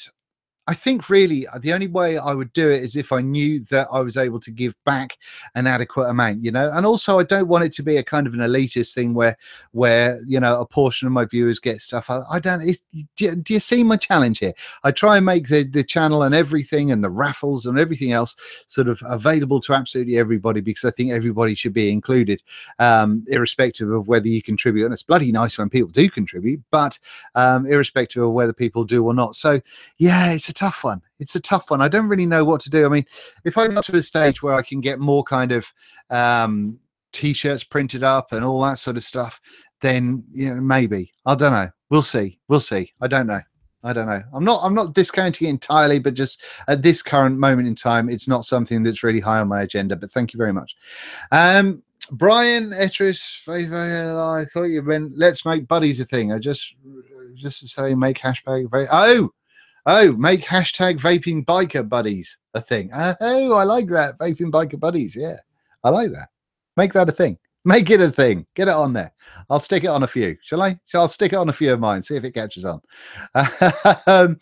[SPEAKER 1] I think really uh, the only way I would do it is if I knew that I was able to give back an adequate amount, you know. And also, I don't want it to be a kind of an elitist thing where, where you know, a portion of my viewers get stuff. I, I don't. Do you, do you see my challenge here? I try and make the the channel and everything and the raffles and everything else sort of available to absolutely everybody because I think everybody should be included, um, irrespective of whether you contribute. And it's bloody nice when people do contribute, but um, irrespective of whether people do or not. So yeah, it's a tough one. It's a tough one. I don't really know what to do. I mean, if I got to a stage where I can get more kind of um, t-shirts printed up and all that sort of stuff, then you know maybe I don't know. We'll see. We'll see. I don't know. I don't know. I'm not. I'm not discounting it entirely, but just at this current moment in time, it's not something that's really high on my agenda. But thank you very much. Um, Brian Etris, I thought you meant let's make buddies a thing. I just just say make hashtag. Very oh, Oh, make hashtag vaping biker buddies a thing. Oh, I like that. Vaping biker buddies. Yeah, I like that. Make that a thing. Make it a thing. Get it on there. I'll stick it on a few. Shall I? Shall I stick it on a few of mine? See if it catches on. um,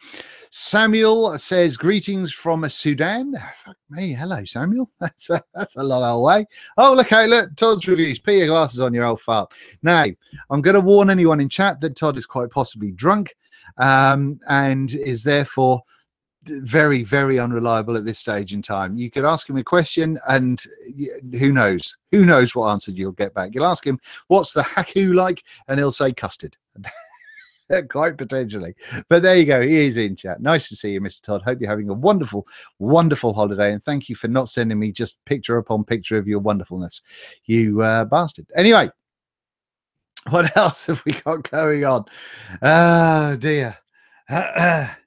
[SPEAKER 1] Samuel says greetings from Sudan. Fuck me. Hello, Samuel. That's a, that's a long way. Oh, look out. Look, Todd's reviews. Put your glasses on your old fart. Now, I'm going to warn anyone in chat that Todd is quite possibly drunk um, and is therefore very, very unreliable at this stage in time. You could ask him a question, and who knows? Who knows what answer you'll get back? You'll ask him, "What's the haku like?" and he'll say custard. Quite potentially. But there you go. He is in chat. Nice to see you, Mr. Todd. Hope you're having a wonderful, wonderful holiday. And thank you for not sending me just picture upon picture of your wonderfulness, you uh, bastard. Anyway, what else have we got going on? Oh dear.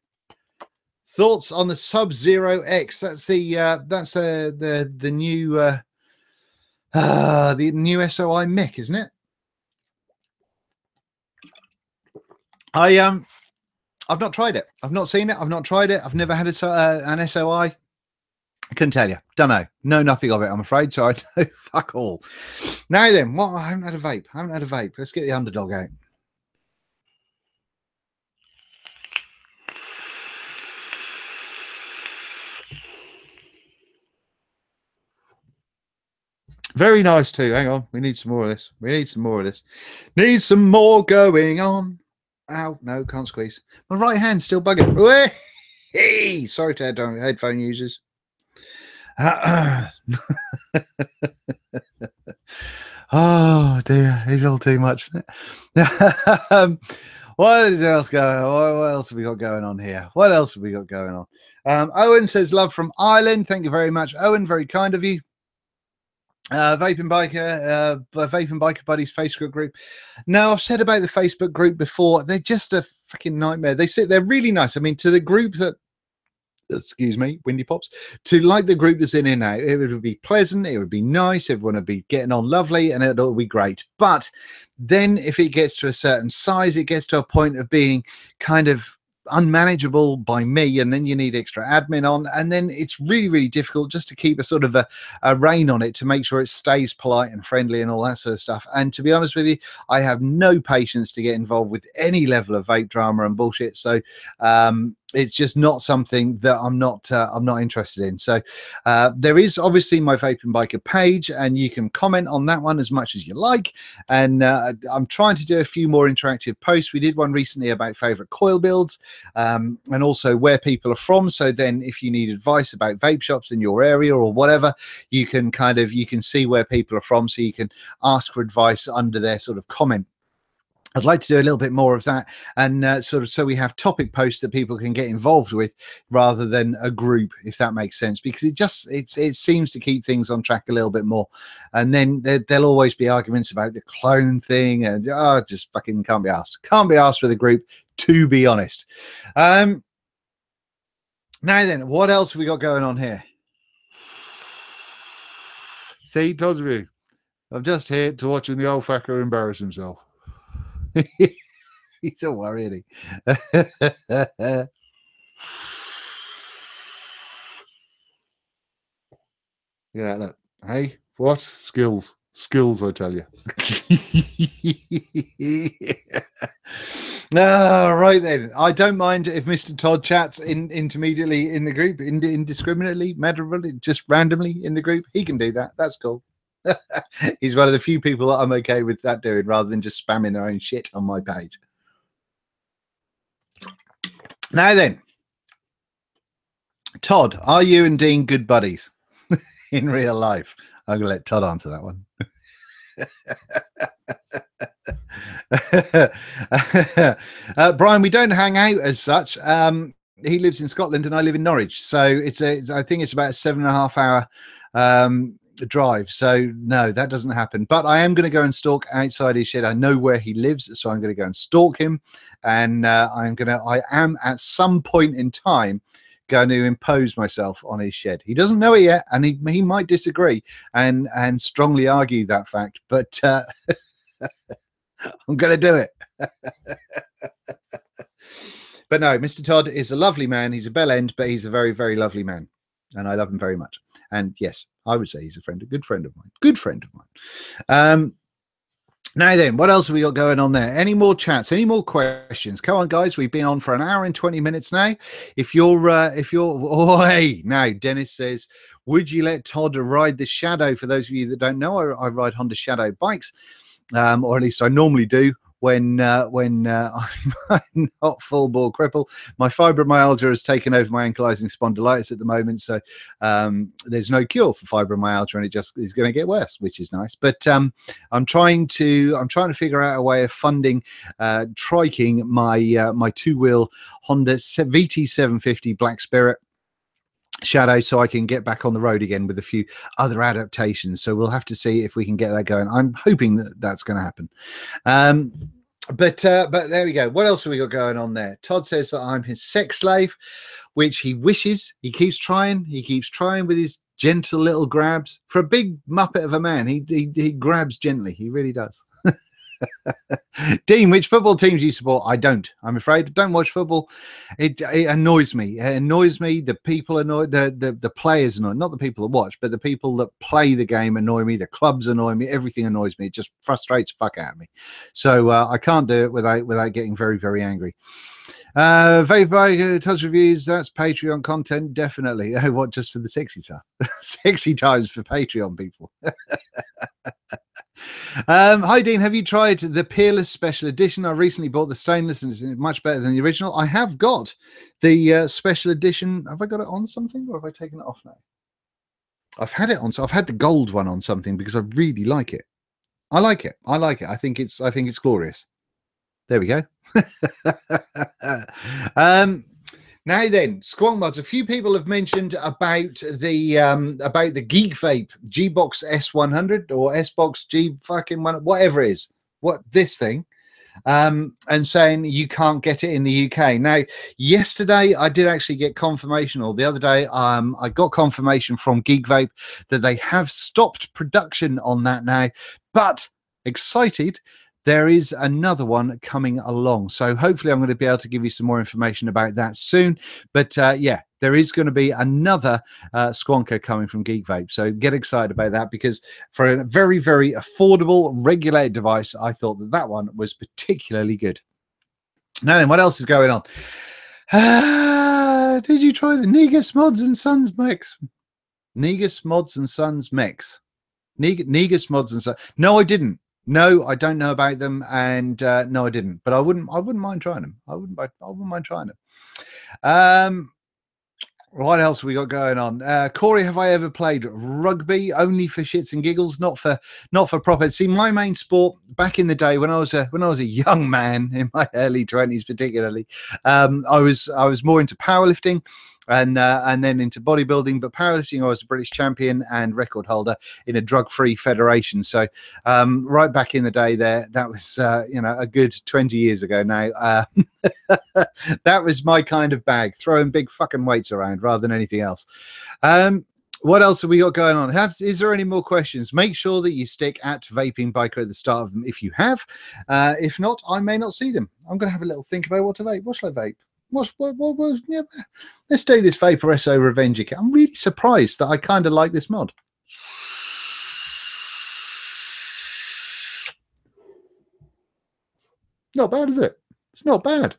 [SPEAKER 1] Thoughts on the Sub Zero X? That's the uh, that's the the the new uh, uh, the new SOI mic, isn't it? I um I've not tried it. I've not seen it. I've not tried it. I've never had a, uh, an SOI. Couldn't tell you. Don't know. Know nothing of it, I'm afraid. So I know fuck all. Now then, what? I haven't had a vape. I haven't had a vape. Let's get the underdog out. Very nice too. Hang on. We need some more of this. We need some more of this. Need some more going on. Ow. No, can't squeeze. My right hand's still bugging. Sorry to headphone users. oh dear, it's all too much. um, what else going? What else have we got going on here? What else have we got going on? Um, Owen says love from Ireland. Thank you very much, Owen. Very kind of you. Uh, Vaping Biker, uh, Vaping Biker Buddies Facebook group. Now, I've said about the Facebook group before, they're just a freaking nightmare. They sit, they're really nice. I mean, to the group that excuse me, Windy Pops, to like the group that's in here now. It would be pleasant, it would be nice, everyone would be getting on lovely, and it'll be great. But then if it gets to a certain size, it gets to a point of being kind of unmanageable by me and then you need extra admin on and then it's really really difficult just to keep a sort of a, a rein on it to make sure it stays polite and friendly and all that sort of stuff and to be honest with you i have no patience to get involved with any level of vape drama and bullshit so um it's just not something that I'm not uh, I'm not interested in. So uh, there is obviously my vaping biker page, and you can comment on that one as much as you like. And uh, I'm trying to do a few more interactive posts. We did one recently about favorite coil builds, um, and also where people are from. So then, if you need advice about vape shops in your area or whatever, you can kind of you can see where people are from, so you can ask for advice under their sort of comment I'd like to do a little bit more of that, and uh, sort of so we have topic posts that people can get involved with, rather than a group, if that makes sense. Because it just it's it seems to keep things on track a little bit more, and then there, will always be arguments about the clone thing, and oh, just fucking can't be asked, can't be asked with a group, to be honest. Um, now then, what else have we got going on here? See, you, I'm just here to watching the old fucker embarrass himself. He's a worry, yeah, look. Hey, what? Skills. Skills, I tell you. All ah, right then. I don't mind if Mr. Todd chats in intermediately in the group, ind- indiscriminately, matter just randomly in the group. He can do that. That's cool. He's one of the few people that I'm okay with that doing rather than just spamming their own shit on my page. Now then, Todd, are you and Dean good buddies in real life? I'm going to let Todd answer that one. uh, Brian, we don't hang out as such. Um, he lives in Scotland and I live in Norwich, so it's a. I think it's about a seven and a half hour um, drive. So no, that doesn't happen. But I am going to go and stalk outside his shed. I know where he lives, so I'm going to go and stalk him. And uh, I'm going to. I am at some point in time going to impose myself on his shed. He doesn't know it yet, and he he might disagree and and strongly argue that fact. But uh, I'm going to do it. but no, Mr. Todd is a lovely man. He's a bell end, but he's a very, very lovely man. And I love him very much. And yes, I would say he's a friend, a good friend of mine. Good friend of mine. Um, now then, what else have we got going on there? Any more chats? Any more questions? Come on, guys. We've been on for an hour and twenty minutes now. If you're, uh, if you're, oh hey, now Dennis says, would you let Todd ride the Shadow? For those of you that don't know, I, I ride Honda Shadow bikes, um, or at least I normally do when uh, when uh, I'm not full ball cripple. My fibromyalgia has taken over my ankylosing spondylitis at the moment, so um, there's no cure for fibromyalgia, and it just is going to get worse, which is nice. But um, I'm trying to I'm trying to figure out a way of funding uh, triking my uh, my two wheel Honda VT750 Black Spirit shadow so i can get back on the road again with a few other adaptations. So we'll have to see if we can get that going. I'm hoping that that's going to happen. Um but uh but there we go. What else have we got going on there? Todd says that i'm his sex slave which he wishes. He keeps trying. He keeps trying with his gentle little grabs. For a big muppet of a man he he, he grabs gently. He really does Dean, which football teams do you support? I don't. I'm afraid I don't watch football. It, it annoys me. It annoys me. The people annoy the, the the players annoy not the people that watch, but the people that play the game annoy me. The clubs annoy me. Everything annoys me. It just frustrates fuck out of me. So uh, I can't do it without without getting very very angry. Uh, by uh, Todd's Reviews, that's Patreon content, definitely. Oh, what, just for the sexy time? sexy times for Patreon people. Um, hi, Dean. Have you tried the Peerless Special Edition? I recently bought the stainless and it's much better than the original. I have got the uh, Special Edition. Have I got it on something or have I taken it off now? I've had it on, so I've had the gold one on something because I really like it. I like it. I like it. I think it's. I think it's glorious. There we go. um, now then, Squonk Mods. A few people have mentioned about the um, about the Geek Vape G Box S100 or S Box G fucking one, whatever it is. What this thing? um, and saying you can't get it in the UK. Now, yesterday I did actually get confirmation, or the other day um, I got confirmation from Geek Vape that they have stopped production on that now, but excited there is another one coming along. So hopefully, I'm going to be able to give you some more information about that soon. But uh, yeah, there is going to be another uh, Squonker coming from Geek Vape. So get excited about that because for a very, very affordable, regulated device, I thought that that one was particularly good. Now then, what else is going on? uh, did you try the Negus Mods and Sons mix? Negus Mods and Sons mix. Neg- Negus Mods and Sons. No, I didn't. No, I don't know about them, and uh, no, I didn't. But I wouldn't. I wouldn't mind trying them. I wouldn't. I wouldn't mind trying them. Um, what else we got going on? Uh, Corey, have I ever played rugby only for shits and giggles, not for not for profit? See, my main sport back in the day when I was a when I was a young man in my early twenties, particularly, um, I was I was more into powerlifting and uh, and then into bodybuilding. But powerlifting, I was a British champion and record holder in a drug-free federation. So um, right back in the day, there that was uh, you know a good twenty years ago now. Uh, that was my kind of bag, throwing big fucking weights around rather than anything else. Um, what else have we got going on? Have, is there any more questions? Make sure that you stick at vaping biker at the start of them if you have. Uh, if not, I may not see them. I'm going to have a little think about what to vape. What shall I vape? What's what, what was yeah, let's do this Vaporesso Revenge. I'm really surprised that I kind of like this mod. Not bad, is it? It's not bad.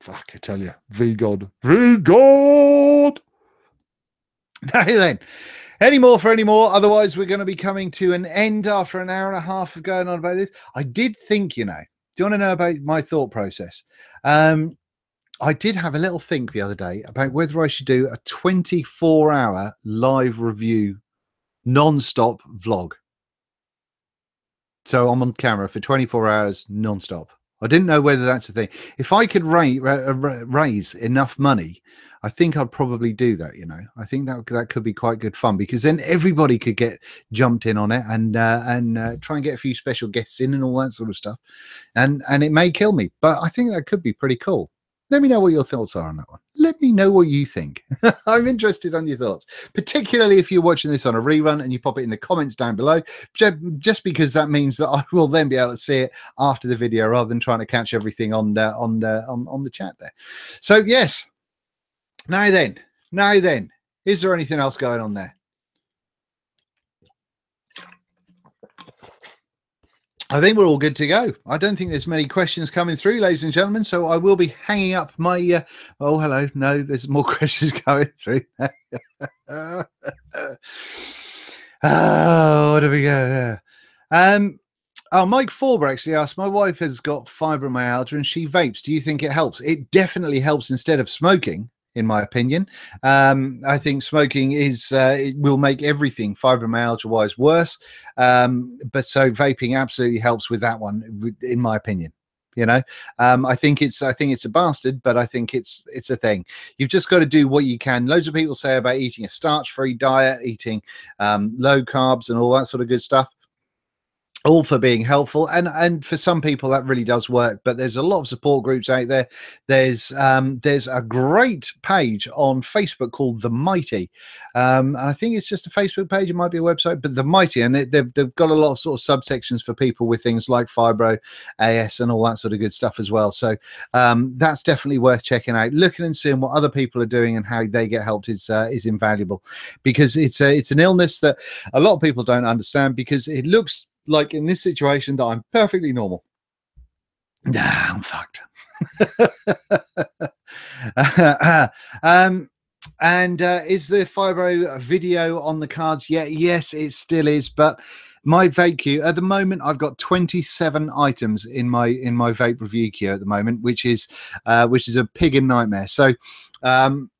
[SPEAKER 1] Fuck, I tell you. V God. V God. Now then, any more for any more? Otherwise, we're going to be coming to an end after an hour and a half of going on about this. I did think, you know, do you want to know about my thought process? Um, I did have a little think the other day about whether I should do a 24 hour live review non-stop vlog. So I'm on camera for 24 hours non-stop. I didn't know whether that's the thing. If I could raise, raise enough money I think I'd probably do that. You know, I think that that could be quite good fun because then everybody could get jumped in on it and uh, and uh, try and get a few special guests in and all that sort of stuff. And and it may kill me, but I think that could be pretty cool. Let me know what your thoughts are on that one. Let me know what you think. I'm interested on your thoughts, particularly if you're watching this on a rerun and you pop it in the comments down below, just because that means that I will then be able to see it after the video rather than trying to catch everything on on, uh, on on the chat there. So yes, now then, now then, is there anything else going on there? I think we're all good to go. I don't think there's many questions coming through, ladies and gentlemen. So I will be hanging up my. Uh, oh, hello. No, there's more questions coming through. oh, what do we go there? Um, oh, Mike Forber actually asked. My wife has got fibromyalgia and she vapes. Do you think it helps? It definitely helps instead of smoking in my opinion. Um, I think smoking is uh, it will make everything fibromyalgia wise worse. Um, but so vaping absolutely helps with that one, in my opinion. You know, um, I think it's I think it's a bastard, but I think it's it's a thing. You've just got to do what you can. Loads of people say about eating a starch free diet, eating um, low carbs, and all that sort of good stuff all for being helpful and and for some people that really does work but there's a lot of support groups out there. There's um there's a great page on facebook called the mighty um and i think it's just a facebook page it might be a website but the mighty and it, they've, they've got a lot of sort of subsections for people with things like fibro as and all that sort of good stuff as well. So um that's definitely worth checking out looking and seeing what other people are doing and how they get helped is uh, is invaluable because it's a it's an illness that a lot of people don't understand because it looks like in this situation that I'm perfectly normal. Nah, I'm fucked. um, and uh, is the fibro video on the cards? yet? yes, it still is. But my vape queue at the moment, I've got 27 items in my in my vape review queue at the moment, which is uh, which is a pig in nightmare. So um,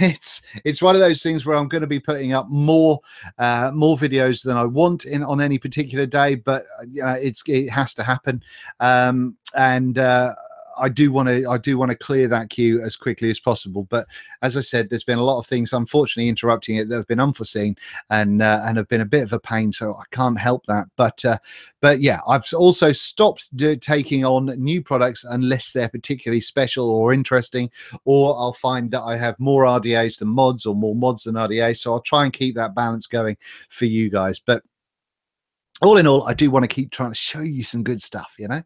[SPEAKER 1] it's it's one of those things where I'm going to be putting up more uh, more videos than I want in on any particular day, but uh, you know it's it has to happen, um, and uh, I do want to I do want to clear that queue as quickly as possible. But as I said, there's been a lot of things unfortunately interrupting it that have been unforeseen and uh, and have been a bit of a pain. So I can't help that. But uh, but yeah, I've also stopped do, taking on new products unless they're particularly special or interesting, or I'll find that I have more RDAs than mods or more mods than RDAs. So I'll try and keep that balance going for you guys. But all in all, I do want to keep trying to show you some good stuff, you know.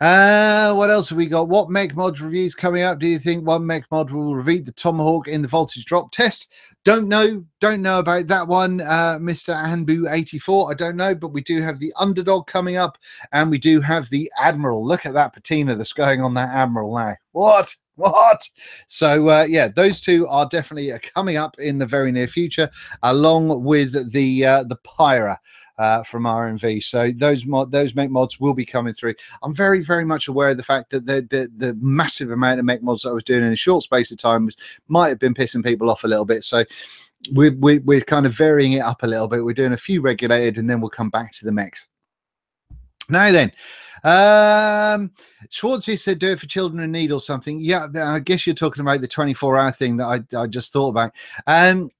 [SPEAKER 1] Uh, what else have we got? What mech mod reviews coming up? Do you think one mech mod will repeat the Tomahawk in the voltage drop test? Don't know. Don't know about that one, uh, Mr. Anbu84. I don't know, but we do have the Underdog coming up and we do have the Admiral. Look at that patina that's going on that Admiral now. What? What? So uh, yeah, those two are definitely coming up in the very near future, along with the uh, the Pyra uh, from RMV. So those mod, those mech mods will be coming through. I'm very, very much aware of the fact that the the, the massive amount of mech mods that I was doing in a short space of time was, might have been pissing people off a little bit. So we're, we're, we're kind of varying it up a little bit. We're doing a few regulated and then we'll come back to the mechs. Now then, um, Schwartzy said, "Do it for children in need or something." Yeah, I guess you're talking about the 24 hour thing that I, I just thought about. Um,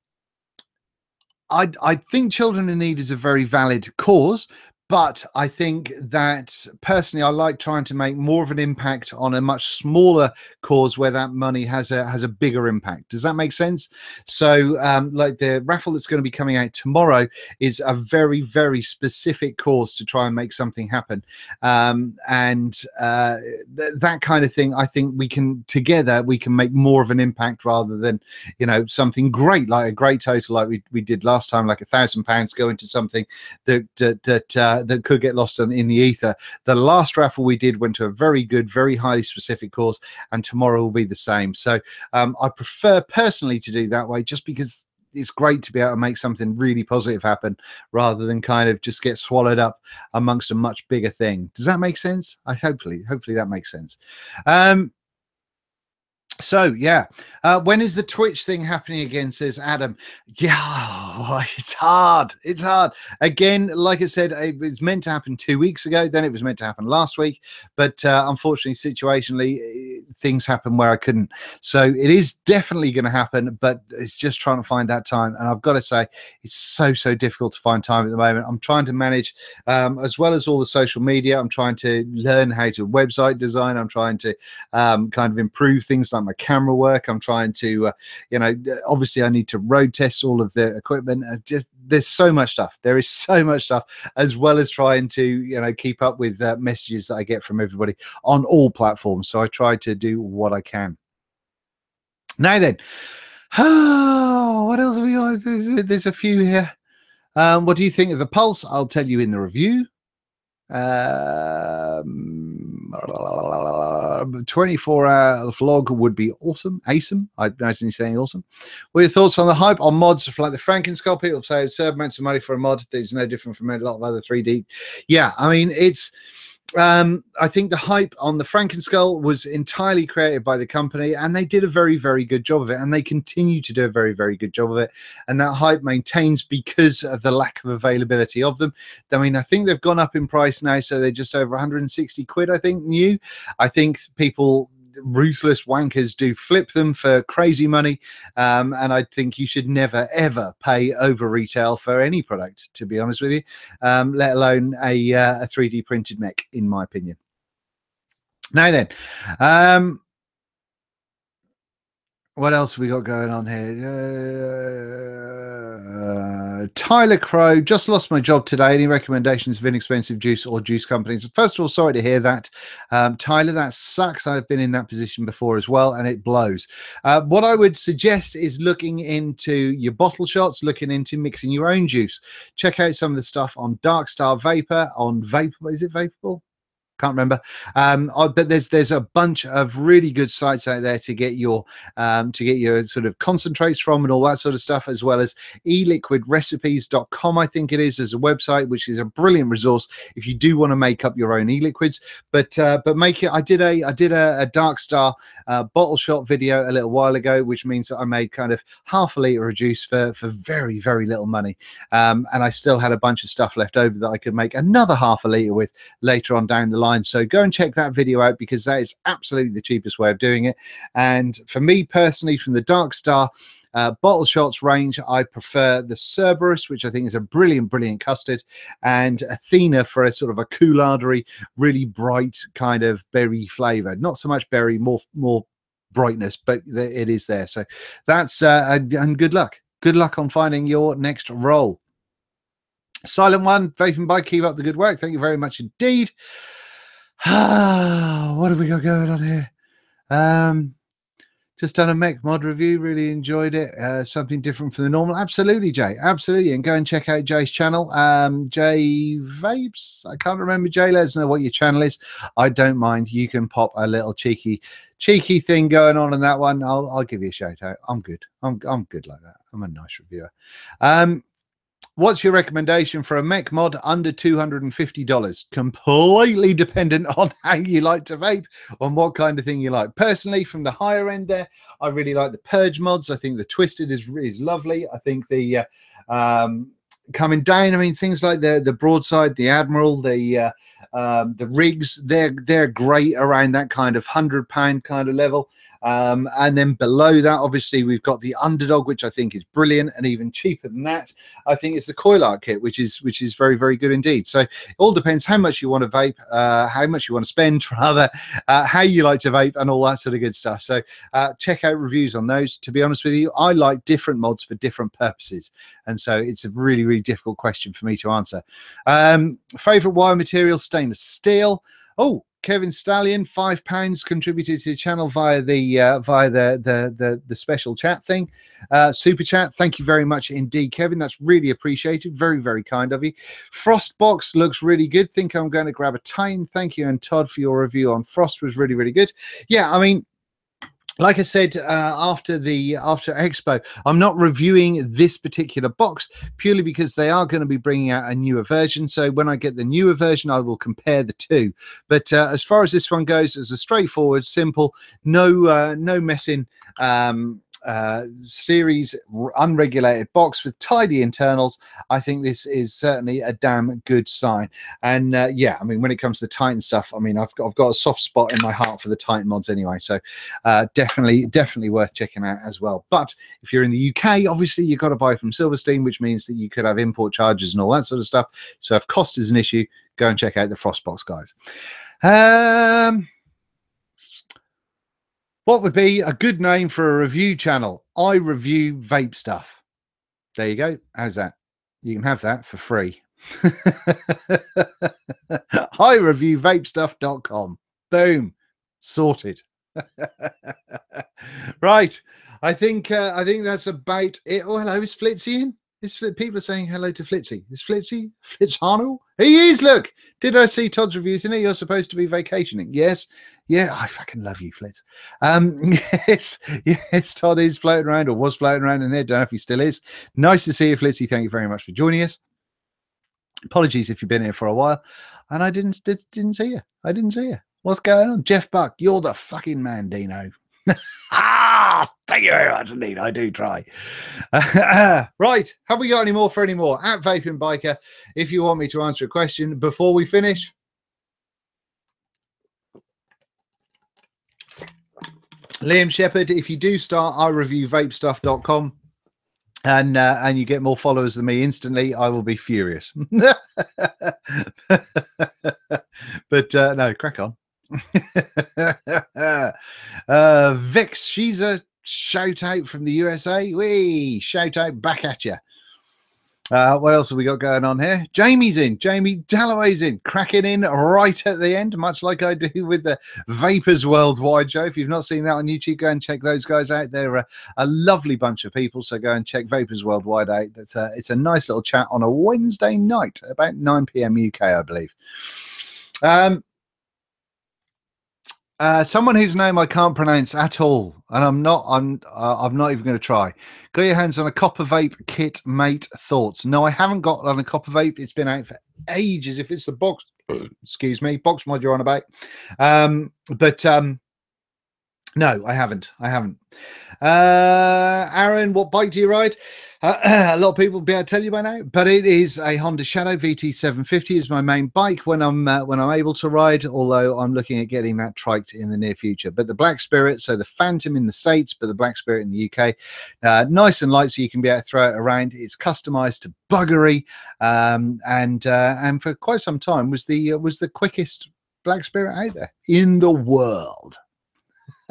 [SPEAKER 1] I, I think children in need is a very valid cause, but I think that personally, I like trying to make more of an impact on a much smaller cause where that money has a has a bigger impact. Does that make sense? So, um, like the raffle that's going to be coming out tomorrow is a very very specific cause to try and make something happen, um, and uh, th- that kind of thing. I think we can together we can make more of an impact rather than you know something great like a great total like we, we did last time, like a thousand pounds go into something that that, that uh, that could get lost in, in the ether. The last raffle we did went to a very good, very highly specific cause, and tomorrow will be the same. So um, I prefer personally to do that way, just because it's great to be able to make something really positive happen rather than kind of just get swallowed up amongst a much bigger thing. Does that make sense? I hopefully, hopefully that makes sense. Um, so yeah, uh, when is the Twitch thing happening again? Says Adam. Yeah, it's hard. It's hard. Again, like I said, it was meant to happen two weeks ago. Then it was meant to happen last week, but uh, unfortunately, situationally, eh, things happen where I couldn't. So it is definitely going to happen, but it's just trying to find that time. And I've got to say, it's so so difficult to find time at the moment. I'm trying to manage um, as well as all the social media. I'm trying to learn how to website design. I'm trying to um, kind of improve things like my camera work. I'm trying to, uh, you know, obviously I need to road test all of the equipment. Uh, just there's so much stuff. There is so much stuff, as well as trying to, you know, keep up with uh, messages that I get from everybody on all platforms. So I try to do what I can. Now then, oh, what else have we got? There's, there's a few here. Um, what do you think of the pulse? I'll tell you in the review. Um, 24 hour vlog would be awesome. Awesome. I imagine he's saying awesome. What are your thoughts on the hype on mods like the Franken? People say absurd amounts of money for a mod. that is no different from a lot of other 3D. Yeah, I mean, it's um, I think the hype on the Frankenskull was entirely created by the company, and they did a very, very good job of it, and they continue to do a very, very good job of it. And that hype maintains because of the lack of availability of them. I mean, I think they've gone up in price now, so they're just over 160 quid. I think new. I think people ruthless wankers do flip them for crazy money. Um, and I think you should never, ever pay over retail for any product, to be honest with you, um, let alone a, uh, a 3D printed mech, in my opinion. Now then, um, what else we got going on here? Uh, Tyler Crow just lost my job today. Any recommendations of inexpensive juice or juice companies? First of all, sorry to hear that, um, Tyler. That sucks. I've been in that position before as well, and it blows. Uh, what I would suggest is looking into your bottle shots, looking into mixing your own juice. Check out some of the stuff on Dark Star Vapor, on Vapor. Is it Vapor? Can't remember. Um, but there's there's a bunch of really good sites out there to get your um, to get your sort of concentrates from and all that sort of stuff, as well as eliquidrecipes.com. I think it is as a website, which is a brilliant resource if you do want to make up your own e-liquids. But uh, but make it. I did a I did a, a Dark Star uh, bottle shot video a little while ago, which means that I made kind of half a liter of juice for for very very little money, um, and I still had a bunch of stuff left over that I could make another half a liter with later on down the line online. So go and check that video out because that is absolutely the cheapest way of doing it. And for me personally, from the Dark Star, uh, bottle shots range, I prefer the Cerberus, which I think is a brilliant, brilliant custard, and Athena for a sort of a coulardery, really bright kind of berry flavor. Not so much berry, more more brightness, but it is there. So that's uh, and good luck. Good luck on finding your next role. Silent one, vaping bike, keep up the good work. Thank you very much indeed. what have we got going on here? Um, just done a mech mod review really enjoyed it. Uh, something different from the normal. Absolutely jay absolutely. And go and check out jay's channel. Um jay vapes? I can't remember. Jay let us know what your channel is. I don't mind. You can pop a little cheeky cheeky thing going on in that one. I'll, I'll give you a shout out. I'm good. I'm, I'm good like that. I'm a nice reviewer. Um What's your recommendation for a mech mod under $250? Completely dependent on how you like to vape, on what kind of thing you like. Personally, from the higher end there, I really like the Purge mods. I think the Twisted is, is lovely. I think the uh, um, coming down, I mean, things like the, the Broadside, the Admiral, the uh, um, the rigs, they're they're great around that kind of hundred pound kind of level. Um, and then below that, obviously, we've got the underdog, which I think is brilliant, and even cheaper than that, I think it's the coil art kit, which is which is very very good indeed. So it all depends how much you want to vape, uh, how much you want to spend, rather, uh, how you like to vape, and all that sort of good stuff. So uh, check out reviews on those. To be honest with you, I like different mods for different purposes, and so it's a really really difficult question for me to answer. Um, favorite wire material: stainless steel. Oh, Kevin Stallion, five pounds contributed to the channel via the uh, via the, the the the special chat thing, uh, super chat. Thank you very much indeed, Kevin. That's really appreciated. Very very kind of you. Frostbox looks really good. Think I'm going to grab a Titan. Thank you, and Todd for your review on Frost was really really good. Yeah, I mean like I said uh, after the after Expo, I'm not reviewing this particular box purely because they are going to be bringing out a newer version. So when I get the newer version, I will compare the two. But uh, as far as this one goes, it's a straightforward, simple, no uh, no messing. Um, uh, series unregulated box with tidy internals, I think this is certainly a damn good sign. And uh, yeah, I mean, when it comes to the Titan stuff, I mean, I've got, I've got a soft spot in my heart for the Titan mods anyway. So uh, definitely, definitely worth checking out as well. But if you're in the UK, obviously you've got to buy from Silverstein, which means that you could have import charges and all that sort of stuff. So if cost is an issue, go and check out the Frostbox guys. Um, what would be a good name for a review channel? I review vape stuff. There you go. How's that? You can have that for free. I review vapestuff.com. Boom. Sorted. right. I think uh, I think that's about it. Oh, hello, is Flitzy in? Is people are saying hello to Flitzy? Is Flitzy Flitz Harnell? He is. Look, did I see Todd's reviews in it? You're supposed to be vacationing. Yes, yeah. I fucking love you, Flitz. Um, yes, yes. Todd is floating around or was floating around in there. Don't know if he still is. Nice to see you, Flitzy. Thank you very much for joining us. Apologies if you've been here for a while, and I didn't did, didn't see you. I didn't see you. What's going on, Jeff Buck? You're the fucking man, Deano. Ah, thank you very much indeed. I do try. right. Have we got any more for any more? At Vaping Biker, if you want me to answer a question before we finish. Liam Shepherd, if you do start I review vapestuff.com and uh, and you get more followers than me instantly, I will be furious. but uh, no, crack on. uh, Vix, she's a shout out from the USA. We shout out back at you. Uh, what else have we got going on here? Jamie's in. Jamie Dalloway's in. Cracking in right at the end, much like I do with the Vapors Worldwide show. If you've not seen that on YouTube, go and check those guys out. They're a, a lovely bunch of people. So go and check Vapors Worldwide out. That's a, it's a nice little chat on a Wednesday night, about 9 p.m. UK, I believe. Um, uh, someone whose name I can't pronounce at all, and I'm not. I'm. Uh, I'm not even going to try. Got your hands on a copper vape kit, mate? Thoughts? No, I haven't got on a copper vape. It's been out for ages. If it's the box, excuse me, box mod you're on about. Um, but um, no, I haven't. I haven't. Uh, Aaron, what bike do you ride? Uh, a lot of people will be able to tell you by now, but it is a Honda Shadow VT750 is my main bike when I'm uh, when I'm able to ride. Although I'm looking at getting that triked in the near future. But the Black Spirit, so the Phantom in the states, but the Black Spirit in the UK, uh, nice and light, so you can be able to throw it around. It's customized to buggery, um, and uh, and for quite some time was the uh, was the quickest Black Spirit out there in the world.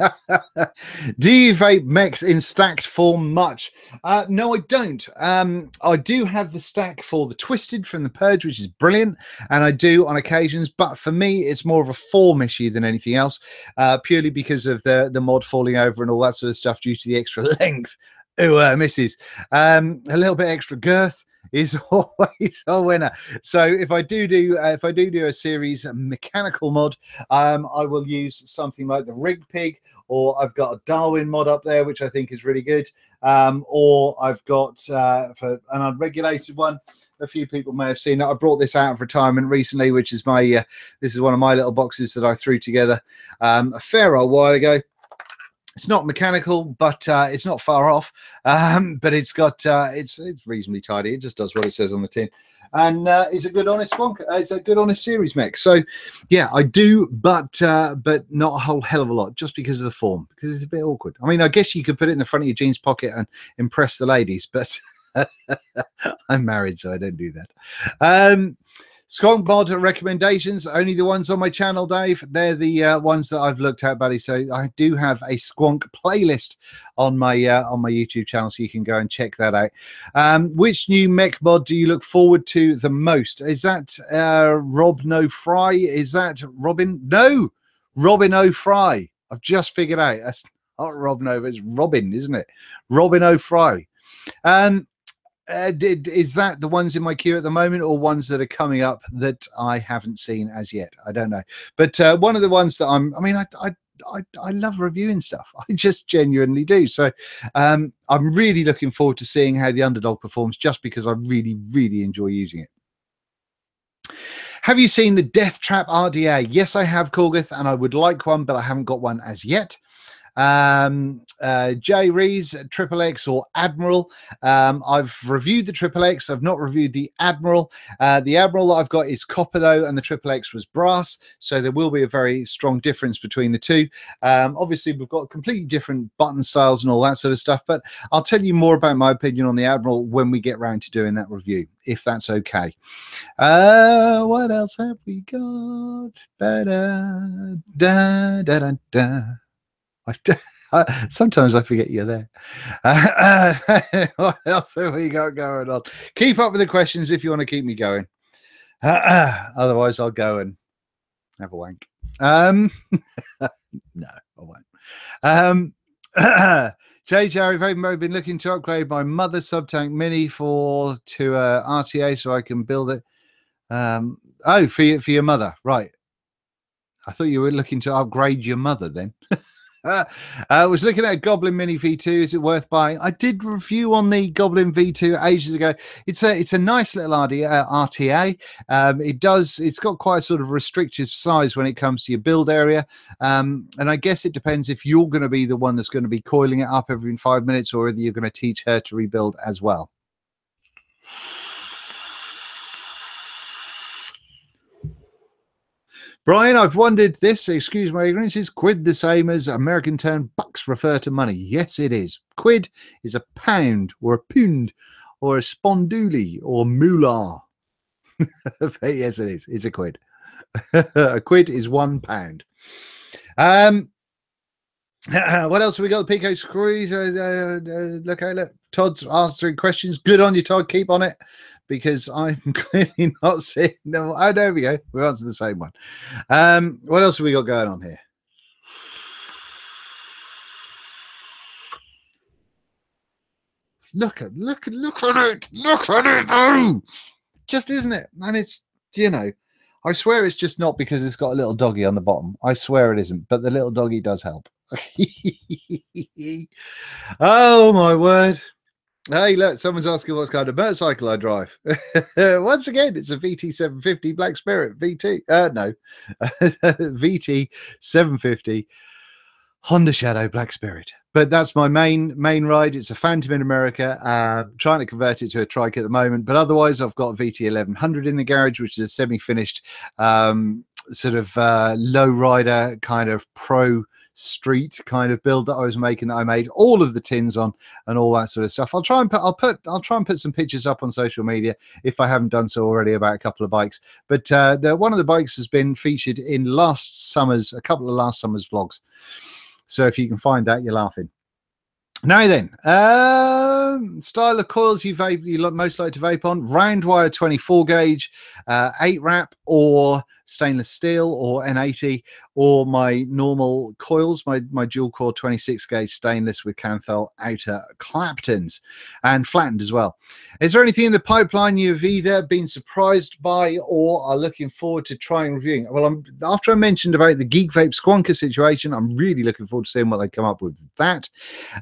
[SPEAKER 1] do you vape mechs in stacked form much? Uh, no, I don't. Um, I do have the stack for the Twisted from the Purge, which is brilliant, and I do on occasions. But for me, it's more of a form issue than anything else, uh, purely because of the the mod falling over and all that sort of stuff due to the extra length. Oh, uh, misses. Um, a little bit extra girth is always a winner. So if I do do uh, if I do do a series mechanical mod, um, I will use something like the Rig Pig, or I've got a Darwin mod up there, which I think is really good, um, or I've got uh, for an unregulated one. A few people may have seen that I brought this out of retirement recently, which is my uh, this is one of my little boxes that I threw together um, a fair old while ago it's not mechanical, but uh, it's not far off. Um, but it's got uh, it's it's reasonably tidy. It just does what it says on the tin, and uh, it's a good honest one. Uh, it's a good honest series mech. So yeah, I do, but uh, but not a whole hell of a lot, just because of the form, because it's a bit awkward. I mean, I guess you could put it in the front of your jeans pocket and impress the ladies, but I'm married, so I don't do that. Um, Squonk mod recommendations, only the ones on my channel, Dave. They're the uh, ones that I've looked at, buddy. So I do have a Squonk playlist on my uh, on my YouTube channel, so you can go and check that out. Um, which new mech mod do you look forward to the most? Is that uh, Rob No Fry? Is that Robin? No, Robin O Fry. I've just figured out that's not Rob No, it's Robin, isn't it? Robin O'Fry. Um, uh, did, is that the ones in my queue at the moment or ones that are coming up that I haven't seen as yet? I don't know. But uh, one of the ones that I'm, I mean, I, I I, I, love reviewing stuff. I just genuinely do. So um, I'm really looking forward to seeing how the underdog performs just because I really, really enjoy using it. Have you seen the Death Trap RDA? Yes, I have, Corgith, and I would like one, but I haven't got one as yet um, uh, J Rees, Triple X or Admiral. Um, I've reviewed the Triple X. I've not reviewed the Admiral. Uh, the Admiral that I've got is copper though, and the Triple X was brass. So there will be a very strong difference between the two. Um, obviously, we've got completely different button styles and all that sort of stuff. But I'll tell you more about my opinion on the Admiral when we get round to doing that review, if that's okay. Uh, what else have we got? Da Da, da, da, da. I, sometimes I forget you're there. Uh, uh, what else have we got going on? Keep up with the questions if you want to keep me going. Uh, otherwise, I'll go and have a wank. Um, no, I won't. Um, JJ, I've been looking to upgrade my mother sub tank mini for to RTA so I can build it. Um, oh, for for your mother, right? I thought you were looking to upgrade your mother then. I was looking at a Goblin Mini V2. Is it worth buying? I did review on the Goblin V2 ages ago. It's a it's a nice little RD, uh, RTA. Um, it does. It's got quite a sort of restrictive size when it comes to your build area. Um, and I guess it depends if you're going to be the one that's going to be coiling it up every five minutes, or whether you're going to teach her to rebuild as well. Brian, I've wondered this, excuse my ignorance, is quid the same as American term bucks refer to money? Yes, it is. Quid is a pound or a pound or a sponduli or moolah. yes, it is. It's a quid. a quid is one pound. Um, what else have we got? Pico Squeeze. Uh, uh, uh, look, look. Todd's answering questions. Good on you, Todd. Keep on it because I'm clearly not seeing them. Oh, there we go. We answered the same one. Um, what else have we got going on here? Look at look at look at it. Look at it though. Just isn't it? And it's you know, I swear it's just not because it's got a little doggy on the bottom. I swear it isn't, but the little doggy does help. oh my word. Hey, look, someone's asking what's kind of motorcycle I drive. Once again, it's a VT 750 Black Spirit V2. Uh, no, VT 750 Honda Shadow Black Spirit. But that's my main main ride. It's a Phantom in America. Uh, trying to convert it to a trike at the moment, but otherwise, I've got a VT 1100 in the garage, which is a semi-finished um, sort of uh, low rider kind of pro street kind of build that I was making that I made all of the tins on and all that sort of stuff. I'll try and put I'll put I'll try and put some pictures up on social media if I haven't done so already about a couple of bikes. But uh, the one of the bikes has been featured in last summer's a couple of last summer's vlogs. So if you can find that, you're laughing. Now then, um, style of coils you vape you most like to vape on round wire 24 gauge, uh, eight wrap, or stainless steel, or N80, or my normal coils, my my dual core 26 gauge stainless with Kanthal outer Claptons, and flattened as well. Is there anything in the pipeline you've either been surprised by or are looking forward to trying reviewing? Well, I'm after I mentioned about the Geek Vape Squonker situation, I'm really looking forward to seeing what they come up with that.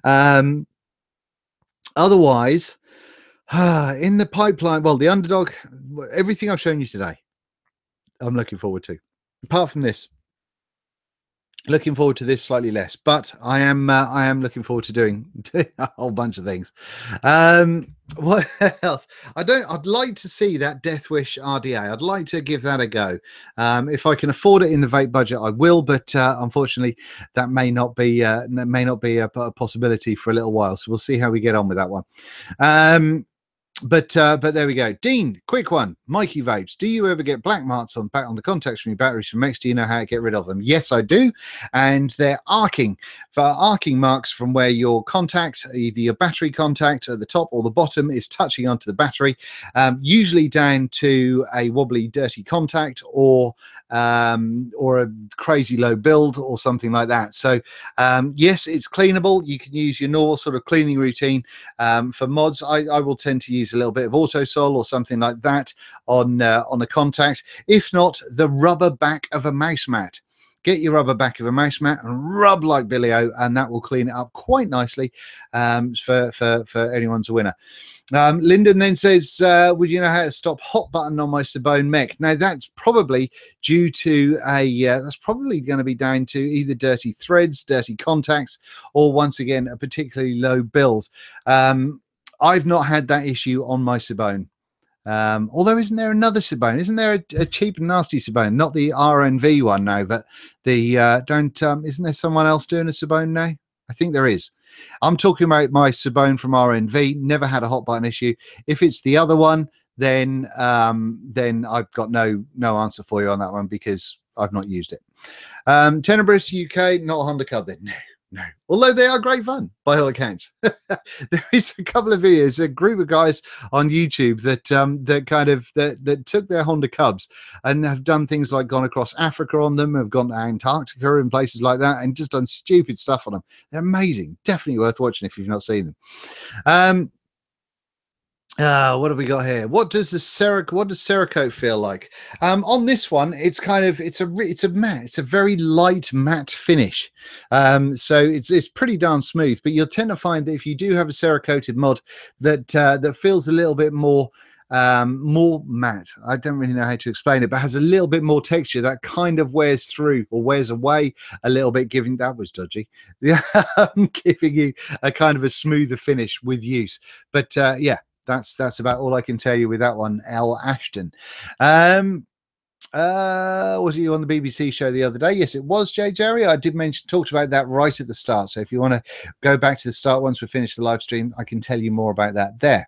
[SPEAKER 1] Um, otherwise, in the pipeline, well, the underdog, everything I've shown you today, I'm looking forward to. Apart from this, looking forward to this slightly less, but I am uh, I am looking forward to doing, a whole bunch of things. Um, what else? I don't. I'd like to see that Death Wish RDA. I'd like to give that a go. Um, if I can afford it in the vape budget, I will. But uh, unfortunately, that may not be uh, that may not be a, a, possibility for a little while. So we'll see how we get on with that one. Um, but uh, but there we go. Dean, quick one. Mikey vapes. Do you ever get black marks on back on the contacts from your batteries from mechs? Do you know how to get rid of them? Yes, I do. And they're arcing for arcing marks from where your contact, either your battery contact at the top or the bottom, is touching onto the battery. Um, usually down to a wobbly, dirty contact or um, or a crazy low build or something like that. So um, yes, it's cleanable. You can use your normal sort of cleaning routine. Um, for mods, I, I will tend to use use a little bit of autosol or something like that on uh, on a contact. If not, the rubber back of a mouse mat get your rubber back of a mouse mat and rub like Billy O, and that will clean it up quite nicely um, for, for, for anyone's winner. Um, Lyndon then says, uh, Would you know how to stop hot button on my Sabone mech? Now, that's probably due to a, uh, that's probably going to be down to either dirty threads, dirty contacts, or once again, a particularly low build. Um, I've not had that issue on my Sabone. Um, although, isn't there another Sabone? Isn't there a, a, cheap and nasty Sabone? Not the RNV one now, but the uh, don't. Um, isn't there someone else doing a Sabone now? I think there is. I'm talking about my Sabone from RNV. Never had a hot button issue. If it's the other one, then um, then I've got no no answer for you on that one because I've not used it. Um, Tenebris UK, not a Honda Cub then. No. Although they are great fun by all accounts. there is a couple of videos, a group of guys on YouTube that um that kind of that that took their Honda Cubs and have done things like gone across Africa on them, have gone to Antarctica and places like that, and just done stupid stuff on them. They're amazing. Definitely worth watching if you've not seen them. Um uh, what have we got here? What does the Cerakote, what does Cerakote feel like? Um, on this one, it's kind of it's a it's a matte, it's a very light matte finish. Um, so it's it's pretty darn smooth. But you'll tend to find that if you do have a Cerakoted mod, that uh, that feels a little bit more um, more matte. I don't really know how to explain it, but has a little bit more texture that kind of wears through or wears away a little bit, giving that was dodgy, giving you a kind of a smoother finish with use. But uh, yeah, that's that's about all I can tell you with that one, L. Ashton. Um, uh was it you on the bbc show the other day yes it was jay jerry i did mention talked about that right at the start so if you want to go back to the start once we finish the live stream i can tell you more about that there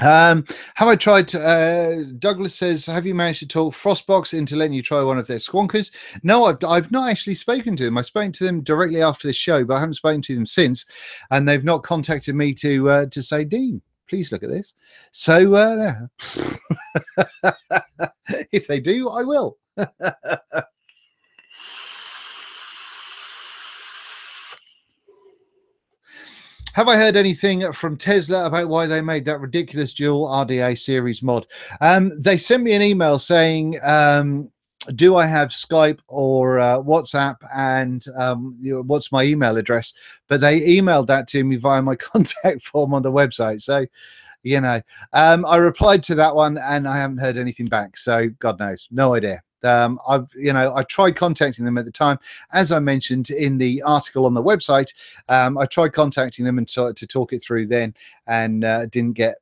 [SPEAKER 1] um, have I tried? To, uh, Douglas says, have you managed to talk Frostbox into letting you try one of their squonkers? No, I've, I've not actually spoken to them. I spoke to them directly after the show, but I haven't spoken to them since, and they've not contacted me to uh, to say, Dean, please look at this. So uh, if they do, I will. Have I heard anything from Tesla about why they made that ridiculous dual RDA series mod? Um, they sent me an email saying, um, do I have Skype or uh, WhatsApp and um, you know, what's my email address? But they emailed that to me via my contact form on the website. So you know, um, I replied to that one and I haven't heard anything back. So God knows, no idea. Um, I've, you know, I tried contacting them at the time, as I mentioned in the article on the website. Um, I tried contacting them and to, to talk it through then, and uh, didn't get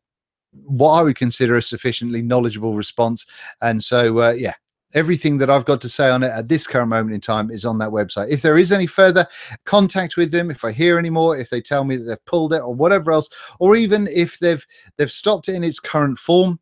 [SPEAKER 1] what I would consider a sufficiently knowledgeable response. And so, uh, yeah, everything that I've got to say on it at this current moment in time is on that website. If there is any further contact with them, if I hear any more, if they tell me that they've pulled it or whatever else, or even if they've they've stopped it in its current form,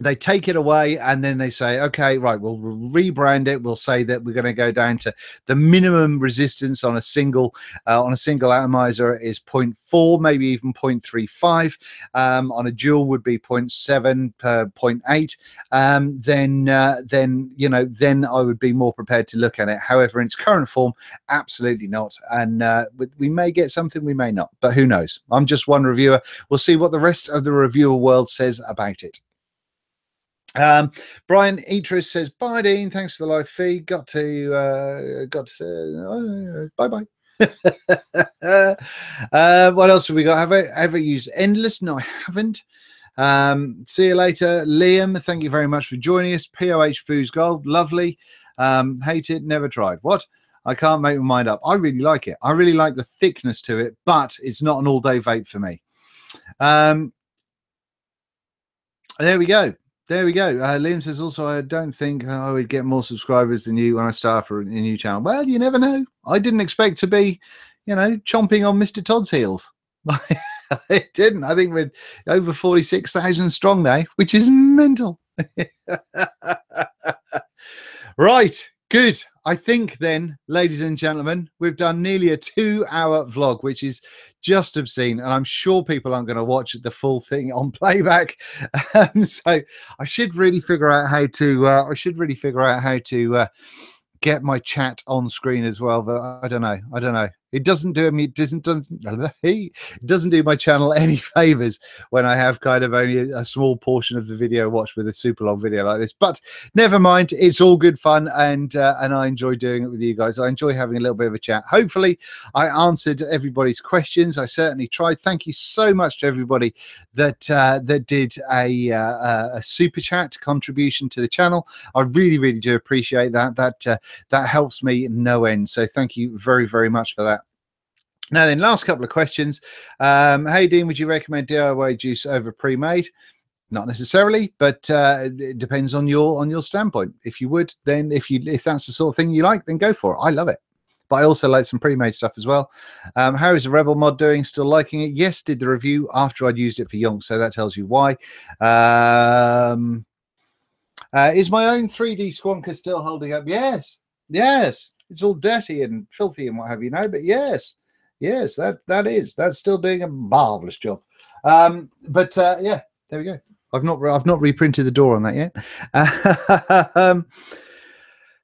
[SPEAKER 1] they take it away and then they say okay right we'll rebrand it. We'll say that we're going to go down to the minimum resistance on a single uh, on a single atomizer is 0.4 maybe even 0.35 um, on a dual would be 0.7 per 0.8 um, then uh, then you know then i would be more prepared to look at it. However in its current form absolutely not. And uh, we may get something we may not but who knows? I'm just one reviewer. We'll see what the rest of the reviewer world says about it um, Brian Etris says, "Bye, Dean. Thanks for the live feed. Got to uh, got to uh, bye bye." uh, what else have we got? Have I ever used Endless? No, I haven't. Um, see you later, Liam. Thank you very much for joining us. POH Foods Gold, lovely. Um, hate it, never tried. What? I can't make my mind up. I really like it. I really like the thickness to it, but it's not an all-day vape for me. Um, there we go. There we go. Uh, Liam says also, I don't think I would get more subscribers than you when I start for a new channel. Well, you never know. I didn't expect to be, you know, chomping on Mr. Todd's heels. I didn't. I think we're over 46,000 strong now, which is mental. right. Good. I think then, ladies and gentlemen, we've done nearly a two hour vlog, which is just obscene. And I'm sure people aren't going to watch the full thing on playback. Um, so I should really figure out how to, uh, I should really figure out how to uh, get my chat on screen as well. But I don't know. I don't know. It doesn't do me. It doesn't doesn't it doesn't do my channel any favors when I have kind of only a, a, small portion of the video watched with a super long video like this. But never mind, it's all good fun, and uh, and I enjoy doing it with you guys. I enjoy having a little bit of a chat. Hopefully, I answered everybody's questions. I certainly tried. Thank you so much to everybody that uh, that did a uh, a super chat contribution to the channel. I really really do appreciate that. That uh, that helps me no end. So thank you very very much for that. Now, then, last couple of questions. Um, hey, Dean, would you recommend DIY juice over pre-made? Not necessarily, but uh, it depends on your on your standpoint. If you would, then if you if that's the sort of thing you like, then go for it. I love it, but I also like some pre-made stuff as well. Um, how is the Rebel mod doing? Still liking it? Yes, did the review after I'd used it for Young, so that tells you why. Um, uh, is my own 3D Squonker still holding up? Yes, yes. It's all dirty and filthy and what have you now, but yes. Yes, that that is. That's still doing a marvelous job. Um, but uh, yeah, there we go. I've not I've not reprinted the door on that yet. um,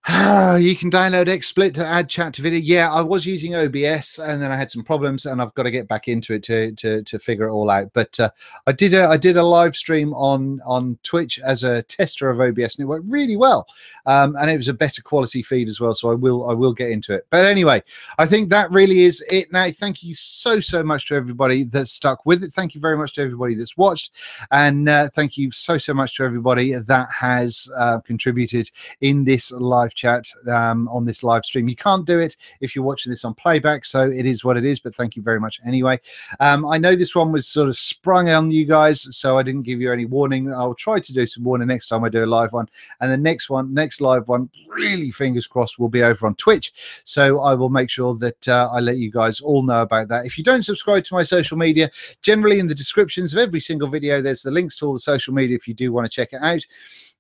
[SPEAKER 1] you can download XSplit to add chat to video. Yeah, I was using OBS and then I had some problems and I've got to get back into it to to, to figure it all out. But uh, I did a I did a live stream on on Twitch as a tester of OBS and it worked really well. Um, and it was a better quality feed as well. So I will I will get into it. But anyway, I think that really is it now. Thank you so so much to everybody that stuck with it. Thank you very much to everybody that's watched, and uh, thank you so so much to everybody that has uh, contributed in this live chat um, on this live stream. You can't do it if you're watching this on playback, so it is what it is. But thank you very much anyway. Um, I know this one was sort of sprung on you guys, so I didn't give you any warning. I'll try to do some warning next time I do a live one, and the next one, next live one, really fingers crossed, will be over on Twitch. So I will make sure that uh, I let you guys all know about that. If you don't subscribe to my social media, generally in the descriptions of every single video, there's the links to all the social media if you do want to check it out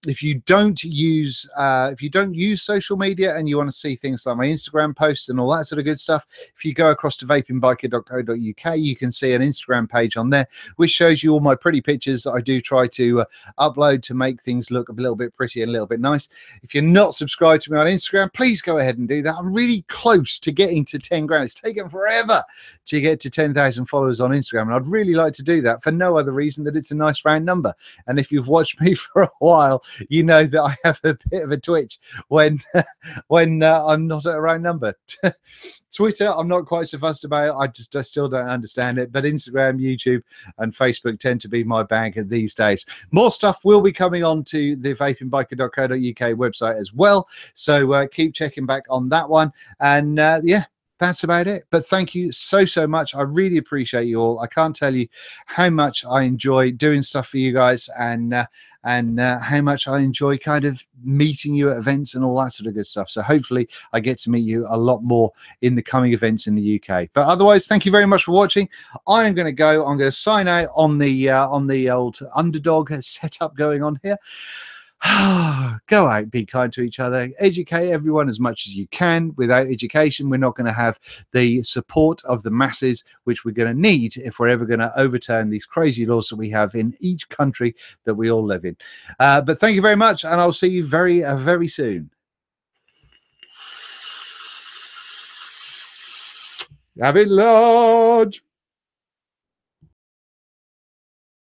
[SPEAKER 1] if you don't use uh, if you don't use social media and you want to see things like my Instagram posts and all that sort of good stuff, if you go across to vapingbiker.co.uk, you can see an Instagram page on there which shows you all my pretty pictures that I do try to uh, upload to make things look a little bit pretty and a little bit nice. If you're not subscribed to me on Instagram, please go ahead and do that. I'm really close to getting to 10 grand. It's taken forever to get to 10,000 followers on Instagram, and I'd really like to do that for no other reason that it's a nice round number. And if you've watched me for a while, you know that I have a bit of a twitch when when uh, I'm not at a right number. Twitter, I'm not quite so fussed about. It. I just I still don't understand it. But Instagram, YouTube, and Facebook tend to be my bag these days. More stuff will be coming on to the vapingbiker.co.uk website as well. So uh, keep checking back on that one. And uh, yeah, that's about it. But thank you so, so much. I really appreciate you all. I can't tell you how much I enjoy doing stuff for you guys and uh, and uh, how much I enjoy kind of meeting you at events and all that sort of good stuff. So hopefully I get to meet you a lot more in the coming events in the UK. But otherwise, thank you very much for watching. I am going to go. I'm going to sign out on the uh, on the old underdog setup going on here. go out, be kind to each other, educate everyone as much as you can. Without education, we're not going to have the support of the masses, which we're going to need if we're ever going to overturn these crazy laws that we have in each country that we all live in. Uh, but thank you very much, and I'll see you very, uh, very soon. Have it large.